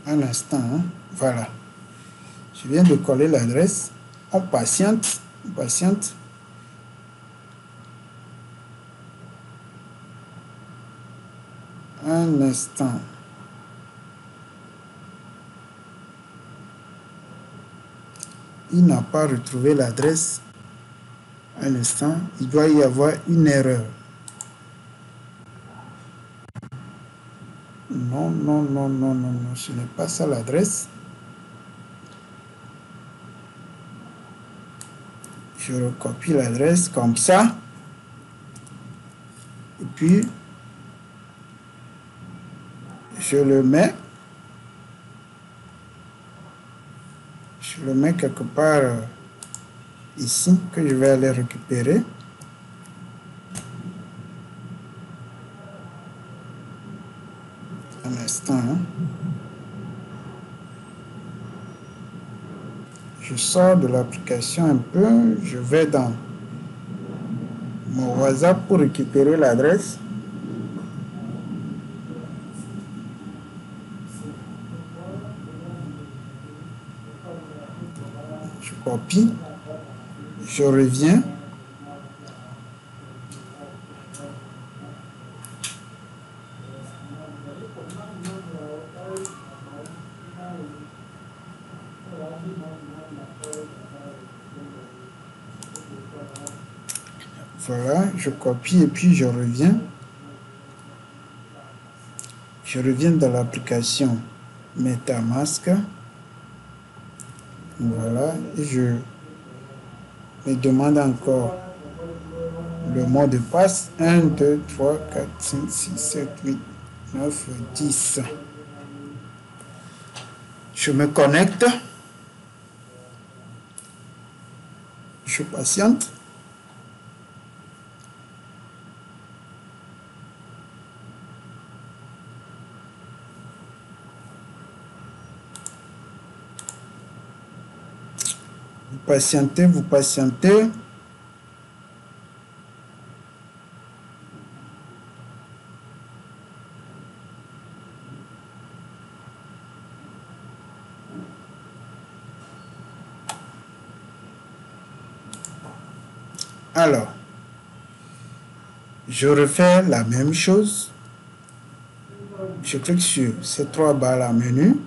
Un instant, hein. voilà. Je viens de coller l'adresse. On patiente, on patiente. Il n'a pas retrouvé l'adresse. Un instant, il doit y avoir une erreur. Non, non, non, non, non, non, ce n'est pas ça l'adresse. Je recopie l'adresse comme ça. Et puis, je le mets. Je le mets quelque part euh, ici que je vais aller récupérer. Un instant. hein. Je sors de l'application un peu. Je vais dans mon WhatsApp pour récupérer l'adresse. copie. Je reviens. Voilà, je copie et puis je reviens. Je reviens dans l'application MetaMask. Voilà, je me demande encore le mot de passe 1, 2, 3, 4, 5, 6, 7, 8, 9, 10. Je me connecte. Je patiente. Vous patientez, vous patientez. Alors, je refais la même chose. Je clique sur ces trois barres à menu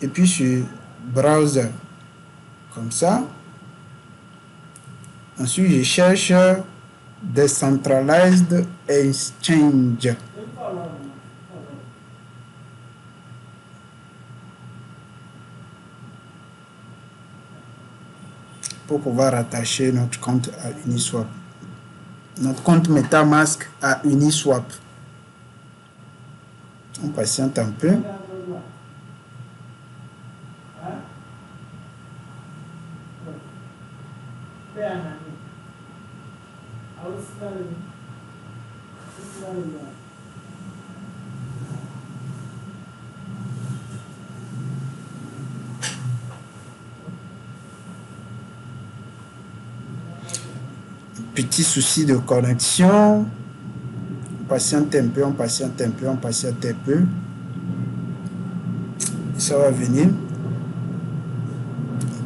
et puis sur Browser. Comme ça. Ensuite, je cherche Decentralized Exchange. pour pouvoir attacher notre compte à Uniswap. Notre compte MetaMask à Uniswap. On patiente un peu. Petit souci de connexion. On patiente un peu, on patiente un peu, on patiente un peu. Ça va venir.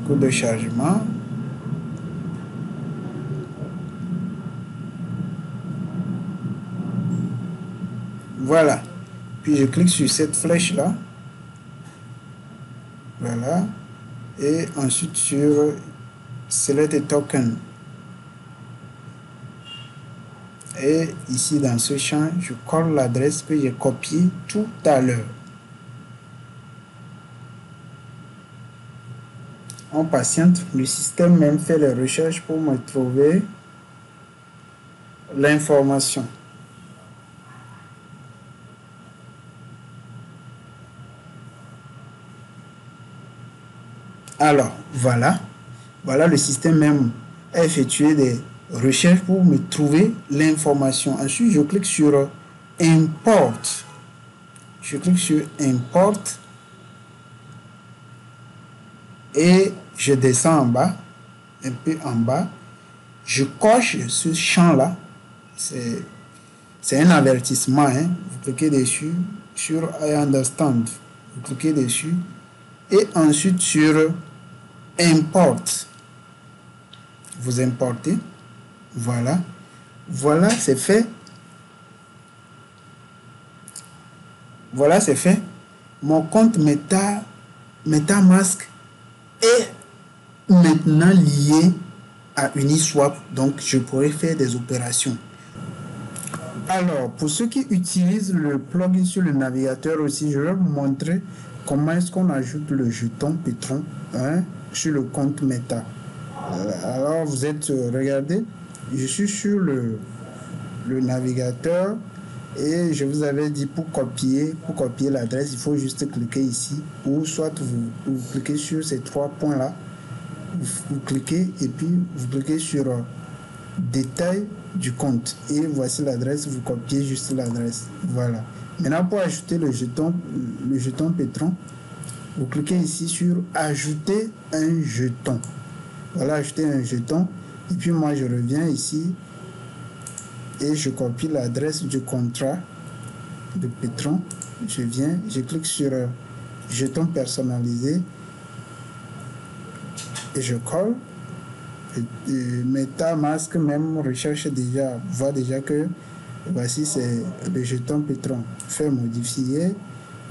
Coup de chargement. Voilà. Puis je clique sur cette flèche là. Voilà. Et ensuite sur Select Token. Et ici dans ce champ, je colle l'adresse que j'ai copiée tout à l'heure. On patiente, le système même fait les recherches pour me trouver l'information. Alors, voilà. Voilà le système même a effectué des recherches pour me trouver l'information. Ensuite, je clique sur Import. Je clique sur Import. Et je descends en bas, un peu en bas. Je coche ce champ-là. C'est un avertissement. Hein. Vous cliquez dessus sur I understand. Vous cliquez dessus. Et ensuite sur Import. Vous importez. Voilà. Voilà, c'est fait. Voilà, c'est fait. Mon compte Meta, MetaMask est maintenant lié à Uniswap. Donc, je pourrais faire des opérations. Alors, pour ceux qui utilisent le plugin sur le navigateur aussi, je vais vous montrer comment est-ce qu'on ajoute le jeton Petron hein, sur le compte Meta. Alors, vous êtes, regardez, je suis sur le, navigateur et je vous avais dit pour copier, pour copier l'adresse, il faut juste cliquer ici ou soit vous, cliquez sur ces trois points là, vous, cliquez et puis vous cliquez sur détail du compte et voici l'adresse, vous copiez juste l'adresse. Voilà. Maintenant pour ajouter le jeton, le jeton Petron, vous cliquez ici sur ajouter un jeton. Voilà, ajouter un jeton. Et puis moi je reviens ici et je copie l'adresse du contrat de Petron. Je viens, je clique sur jeton personnalisé et je colle. Et, MetaMask même recherche déjà, voit déjà que voici c'est le jeton Petron. Fait modifier.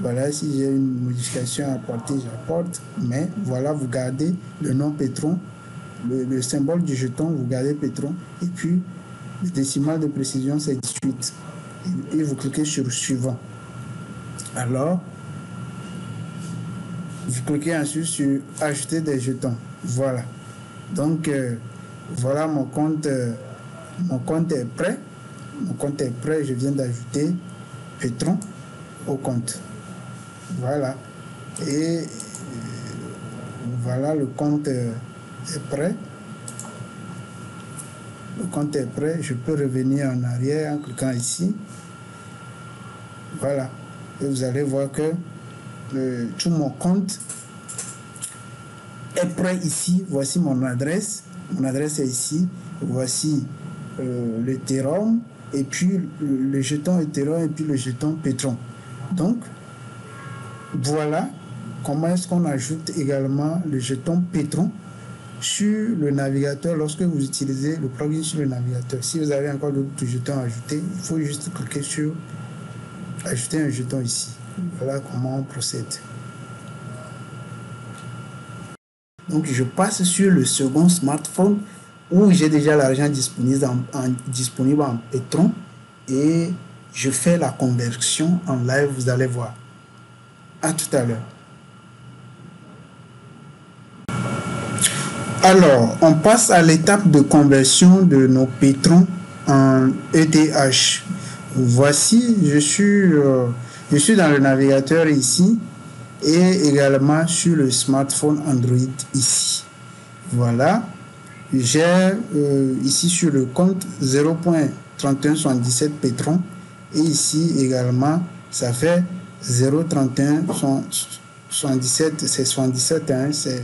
Voilà, si j'ai une modification à apporter, j'apporte. Mais voilà, vous gardez le nom Petron le, symbole du jeton, vous gardez Petron. Et puis, le décimal de précision, c'est 18. Et, vous cliquez sur suivant. Alors, vous cliquez ensuite sur ajouter des jetons. Voilà. Donc, euh, voilà mon compte. Euh, mon compte est prêt. Mon compte est prêt. Je viens d'ajouter Petron au compte. Voilà. Et euh, voilà, le compte est prêt. Le compte est prêt. Je peux revenir en arrière en cliquant ici. Voilà. Et vous allez voir que tout mon compte est prêt ici. Voici mon adresse. Mon adresse est ici. Voici euh, l'Ethereum et puis le, jeton Ethereum et puis le jeton Petron. Donc, voilà comment est-ce qu'on ajoute également le jeton Petron sur le navigateur lorsque vous utilisez le plugin sur le navigateur. Si vous avez encore d'autres jetons à ajouter, il faut juste cliquer sur ajouter un jeton ici. Voilà comment on procède. Donc je passe sur le second smartphone où j'ai déjà l'argent disponible en, disponible en Petron et je fais la conversion en live, vous allez voir. À tout à l'heure. Alors, on passe à l'étape de conversion de nos pétrons en ETH. Voici, je suis, euh, je suis dans le navigateur ici et également sur le smartphone Android ici. Voilà. J'ai euh, ici sur le compte 0.3177 Petron et ici également ça fait 0.31 77 c'est 77 hein, c'est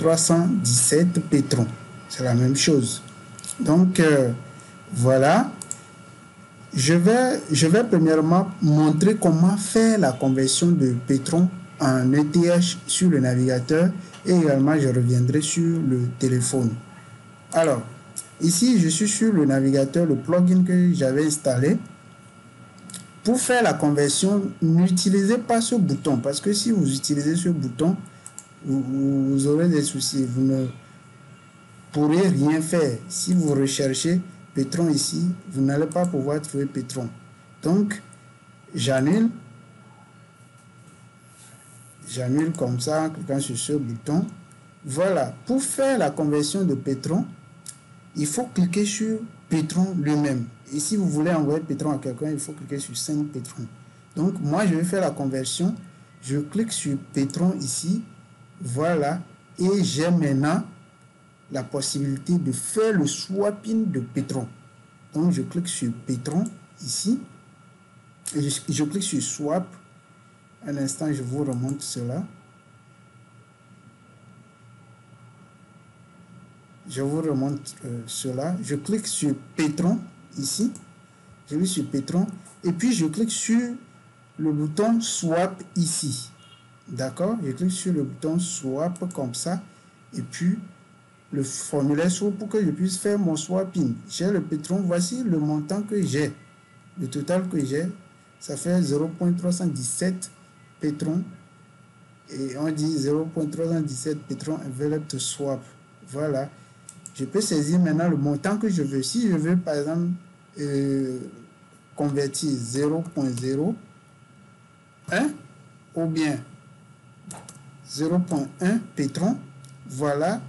0.317 Petron. C'est la même chose. Donc euh, voilà je vais, je vais premièrement montrer comment faire la conversion de Petron en ETH sur le navigateur et également je reviendrai sur le téléphone. Alors, ici je suis sur le navigateur, le plugin que j'avais installé. Pour faire la conversion, n'utilisez pas ce bouton parce que si vous utilisez ce bouton, vous, aurez des soucis. Vous ne pourrez rien faire. Si vous recherchez Petron ici, vous n'allez pas pouvoir trouver Petron. Donc, j'annule. J'annule comme ça en cliquant sur ce bouton. Voilà, pour faire la conversion de Petron, il faut cliquer sur Petron lui-même. Et si vous voulez envoyer Petron à quelqu'un, il faut cliquer sur 5 Petron. Donc, moi, je vais faire la conversion. Je clique sur Petron ici. Voilà. Et j'ai maintenant la possibilité de faire le swapping de Petron. Donc, je clique sur Petron ici. Et je, clique sur Swap. Un instant, je vous remonte cela. Je vous remonte euh, cela. Je clique sur Petron ici. Je vais sur Petron. Et puis, je clique sur le bouton Swap ici. D'accord? Je clique sur le bouton Swap comme ça. Et puis, le formulaire pour que je puisse faire mon swapping. J'ai le pétron, voici le montant que j'ai. Le total que j'ai, ça fait 0.317 pétrons. Et on dit 0.317 pétrons enveloped swap. Voilà. Je peux saisir maintenant le montant que je veux. Si je veux, par exemple, euh, convertir 0.01 ou bien 0.1 pétron, voilà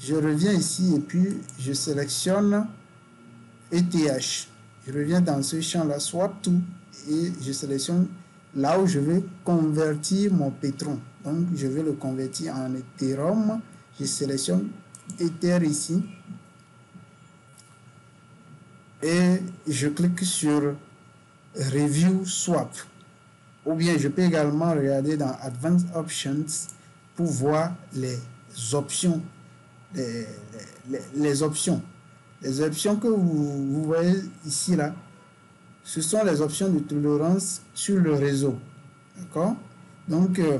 je reviens ici et puis je sélectionne ETH. Je reviens dans ce champ-là, swap tout, et je sélectionne là où je veux convertir mon pétron. Donc, je vais le convertir en Ethereum. Je sélectionne Ether ici. Et je clique sur Review Swap. Ou bien je peux également regarder dans Advanced Options pour voir les options les, options. Les options que vous, voyez ici, là, ce sont les options de tolérance sur le réseau. D'accord? Donc, euh,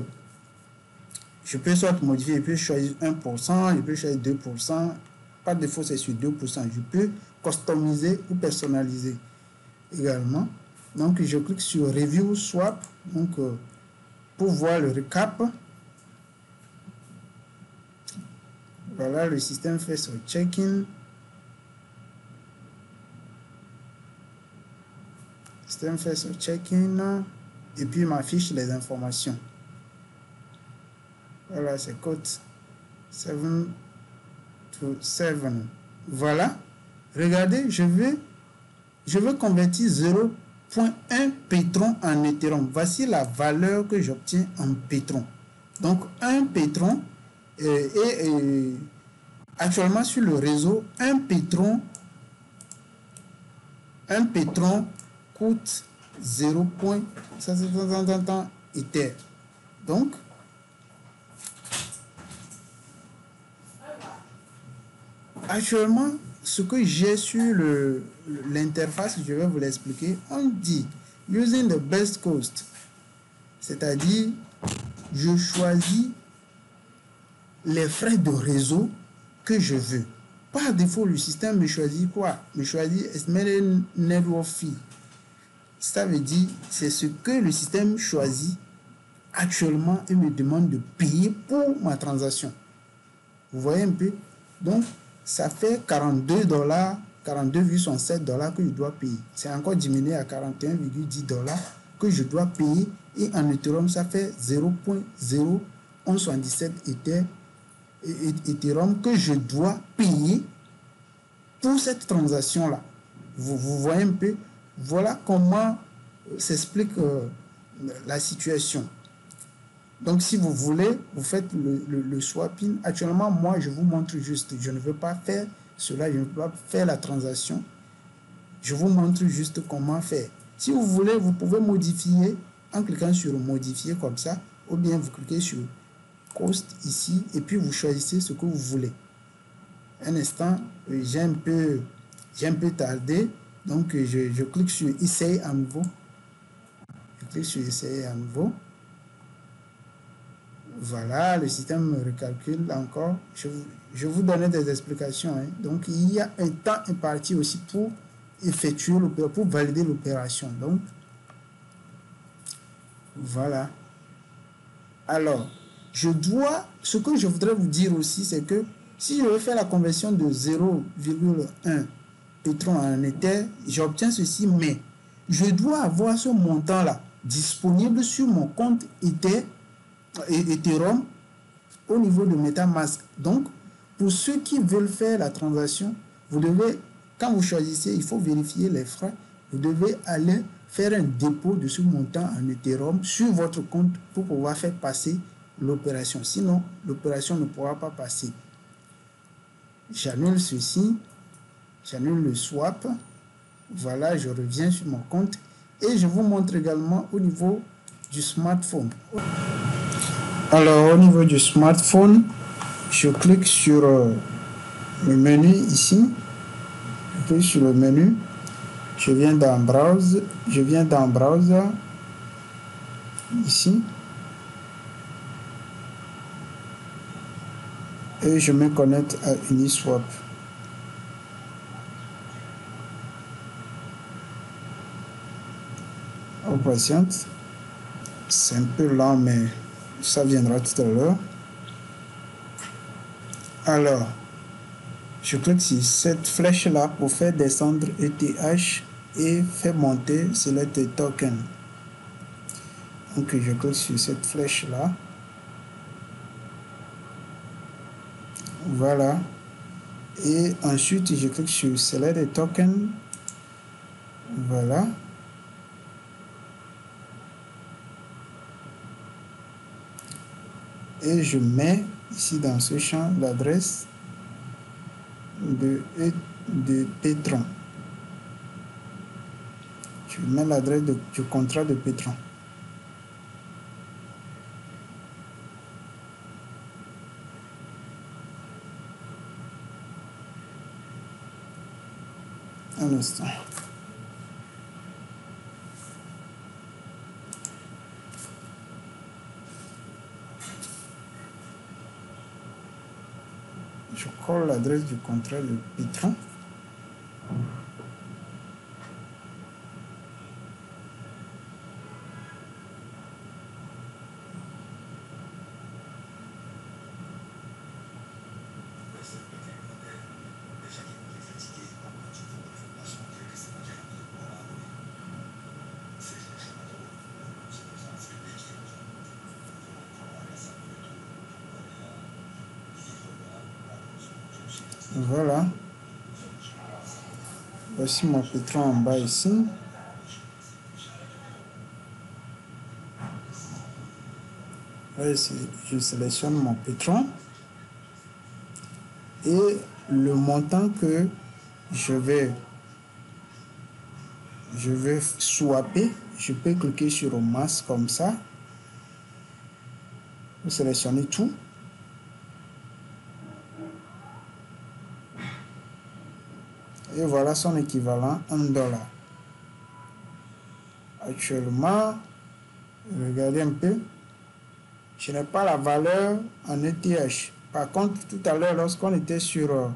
je peux soit modifier, je peux choisir 1%, je peux choisir 2%. Pas de défaut, c'est sur 2%. Je peux customiser ou personnaliser également. Donc, je clique sur Review Swap. Donc, euh, pour voir le recap, Voilà, le système fait son check-in. système fait son check-in et puis m'affiche les informations. Voilà, c'est code 7 to 7. Voilà. Regardez, je veux, je veux convertir 0.1 pétron en Ethereum. Voici la valeur que j'obtiens en pétron. Donc, un pétron euh, est, euh, actuellement sur le réseau, un pétron, un pétron coûte 0.5 Ether. Donc, actuellement, ce que j'ai sur l'interface, je vais vous l'expliquer. On dit using the best cost, c'est-à-dire je choisis les frais de réseau que je veux. Par défaut, le système me choisit quoi? Me choisit Estimated Network Fee. Ça veut dire, c'est ce que le système choisit actuellement et me demande de payer pour ma transaction. Vous voyez un peu? Donc, ça fait 42 dollars, 42,7 dollars que je dois payer. C'est encore diminué à 41,10 dollars que je dois payer. Et en Ethereum, ça fait 0.0177 Ethereum que je dois payer pour cette transaction-là. Vous, vous voyez un peu? Voilà comment euh, s'explique euh, la situation. Donc, si vous voulez, vous faites le, le, swapping. Actuellement, moi, je vous montre juste. Je ne veux pas faire cela. Je ne veux pas faire la transaction. Je vous montre juste comment faire. Si vous voulez, vous pouvez modifier en cliquant sur modifier comme ça. Ou bien vous cliquez sur cost ici. Et puis, vous choisissez ce que vous voulez. Un instant, j'ai un peu, j'ai un peu tardé. Donc, je, je, clique sur Essayer à nouveau. Je clique sur Essayer à nouveau. Voilà, le système me recalcule encore. Je, je vous donnais des explications. Hein. Donc, il y a un temps imparti aussi pour effectuer pour valider l'opération. Donc, voilà. Alors, je dois, ce que je voudrais vous dire aussi, c'est que si je veux faire la conversion de 0,1 pétron en Ether, j'obtiens ceci, mais je dois avoir ce montant-là disponible sur mon compte Ether, Ethereum au niveau de MetaMask. Donc, pour ceux qui veulent faire la transaction, vous devez, quand vous choisissez, il faut vérifier les frais. Vous devez aller faire un dépôt de ce montant en Ethereum sur votre compte pour pouvoir faire passer l'opération. Sinon, l'opération ne pourra pas passer. J'annule ceci j'annule le swap. Voilà, je reviens sur mon compte et je vous montre également au niveau du smartphone. Alors, au niveau du smartphone, je clique sur euh, le menu ici. Je clique sur le menu. Je viens dans Browse. Je viens dans Browser. Ici. Et je me connecte à Uniswap. patiente. C'est un peu lent, mais ça viendra tout à l'heure. Alors, je clique sur cette flèche-là pour faire descendre ETH et faire monter Select Token. Donc, je clique sur cette flèche-là. Voilà. Et ensuite, je clique sur Select Token. Voilà. Et je mets ici dans ce champ l'adresse de, de Pétron. Je mets l'adresse du contrat de Pétron. Un instant. L'adresse du contrat de Pitron. Voilà. Mon pétron en bas ici. je sélectionne mon pétron et le montant que je vais je vais swapper je peux cliquer sur masse comme ça. Vous sélectionnez tout et voilà son équivalent 1 dollar actuellement regardez un peu je n'ai pas la valeur en ETH. Par contre, tout à l'heure, lorsqu'on était sur...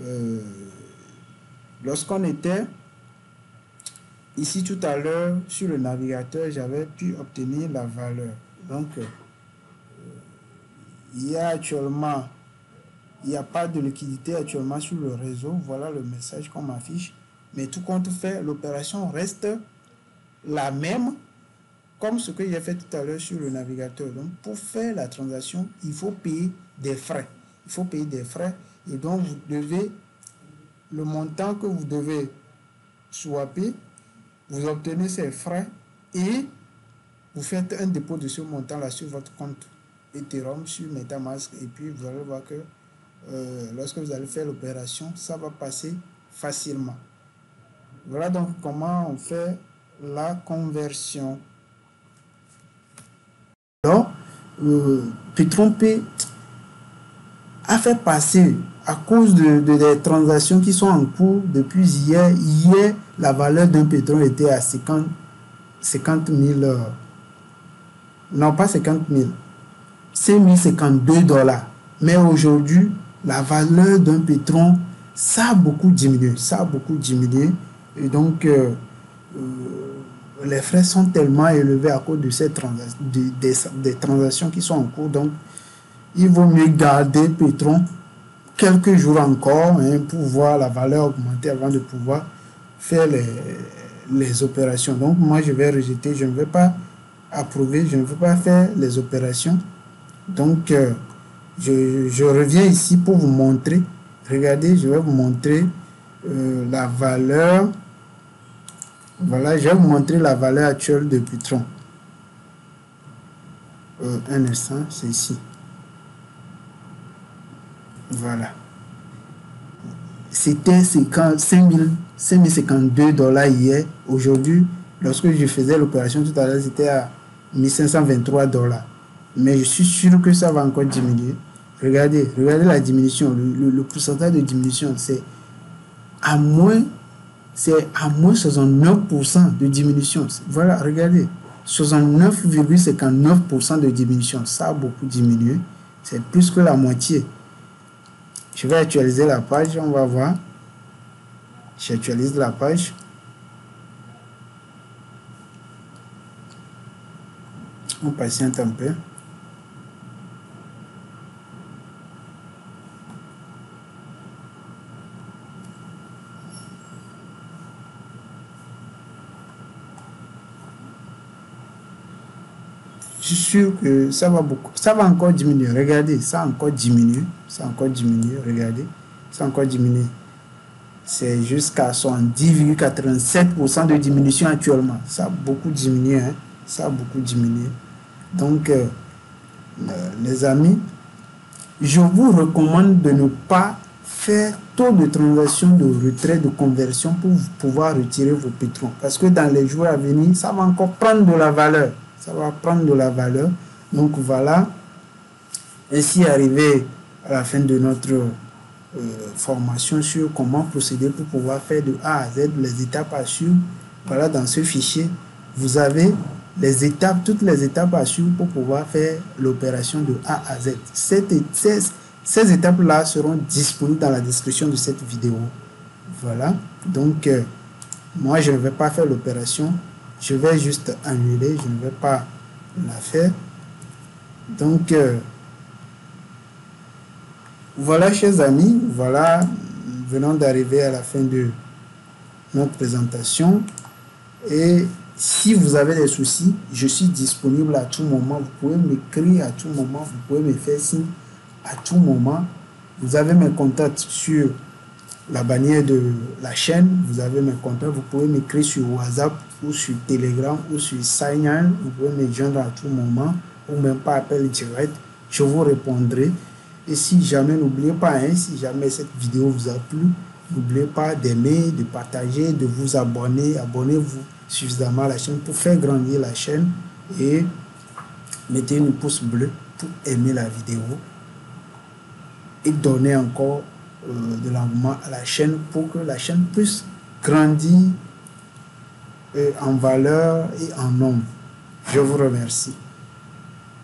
Euh, lorsqu'on était ici tout à l'heure sur le navigateur, j'avais pu obtenir la valeur. Donc, euh, il y a actuellement... Il n'y a pas de liquidité actuellement sur le réseau. Voilà le message qu'on m'affiche. Mais tout compte fait, l'opération reste la même comme ce que j'ai fait tout à l'heure sur le navigateur. Donc, pour faire la transaction, il faut payer des frais. Il faut payer des frais. Et donc, vous devez, le montant que vous devez swapper, vous obtenez ces frais et vous faites un dépôt de ce montant-là sur votre compte Ethereum, sur Metamask. Et puis, vous allez voir que euh, lorsque vous allez faire l'opération, ça va passer facilement. Voilà donc comment on fait la conversion. Alors, euh, P a fait passer, à cause de, des transactions qui sont en cours depuis hier, hier, la valeur d'un pétrole était à 50, 50 000, non pas 50 000, 5052 dollars. Mais aujourd'hui, la valeur d'un pétrole, ça a beaucoup diminué, ça a beaucoup diminué. Et donc, euh, euh, les frais sont tellement élevés à cause de ces transactions, des, transactions qui sont en cours. Donc, il vaut mieux garder Petron quelques jours encore hein, pour voir la valeur augmenter avant de pouvoir faire les, les opérations. Donc, moi, je vais rejeter, je ne vais pas approuver, je ne veux pas faire les opérations. Donc, euh, je, reviens ici pour vous montrer. Regardez, je vais vous montrer euh, la valeur voilà, je vais vous montrer la valeur actuelle de Pitron. Euh, un instant, c'est ici. Voilà. C'était 5052 dollars hier. Aujourd'hui, lorsque je faisais l'opération tout à l'heure, c'était à 1523 dollars. Mais je suis sûr que ça va encore diminuer. Regardez, regardez la diminution. le pourcentage de diminution, c'est à moins c'est à moins 69% de diminution. Voilà, regardez, 69,59% de diminution. Ça a beaucoup diminué. C'est plus que la moitié. Je vais actualiser la page, on va voir. J'actualise la page. On patiente un peu. Je suis sûr que ça va beaucoup, ça va encore diminuer. Regardez, ça encore diminué, ça encore diminué, regardez, ça encore diminué. C'est jusqu'à 10,87% de diminution actuellement. Ça a beaucoup diminué, hein? ça a beaucoup diminué. Donc, euh, euh, les amis, je vous recommande de ne pas faire taux de transaction de retrait, de conversion pour pouvoir retirer vos pétrons. Parce que dans les jours à venir, ça va encore prendre de la valeur ça va prendre de la valeur. Donc voilà, ainsi arrivé à la fin de notre euh, formation sur comment procéder pour pouvoir faire de A à Z les étapes à suivre. Voilà, dans ce fichier, vous avez les étapes, toutes les étapes à suivre pour pouvoir faire l'opération de A à Z. ces, étapes-là seront disponibles dans la description de cette vidéo. Voilà, donc euh, moi je ne vais pas faire l'opération je vais juste annuler, je ne vais pas la faire. Donc, euh, voilà, chers amis, voilà, venons d'arriver à la fin de notre présentation. Et si vous avez des soucis, je suis disponible à tout moment. Vous pouvez m'écrire à tout moment, vous pouvez me faire signe à tout moment. Vous avez mes contacts sur la bannière de la chaîne. Vous avez mes contacts. Vous pouvez m'écrire sur WhatsApp ou sur Telegram ou sur Signal. Vous pouvez me joindre à tout moment ou même par appel direct. Je vous répondrai. Et si jamais, n'oubliez pas, hein, si jamais cette vidéo vous a plu, n'oubliez pas d'aimer, de partager, de vous abonner. Abonnez-vous suffisamment à la chaîne pour faire grandir la chaîne et mettez une pouce bleu pour aimer la vidéo et donner encore euh, de l'engouement à la chaîne pour que la chaîne puisse grandir en valeur et en nombre. Je vous remercie.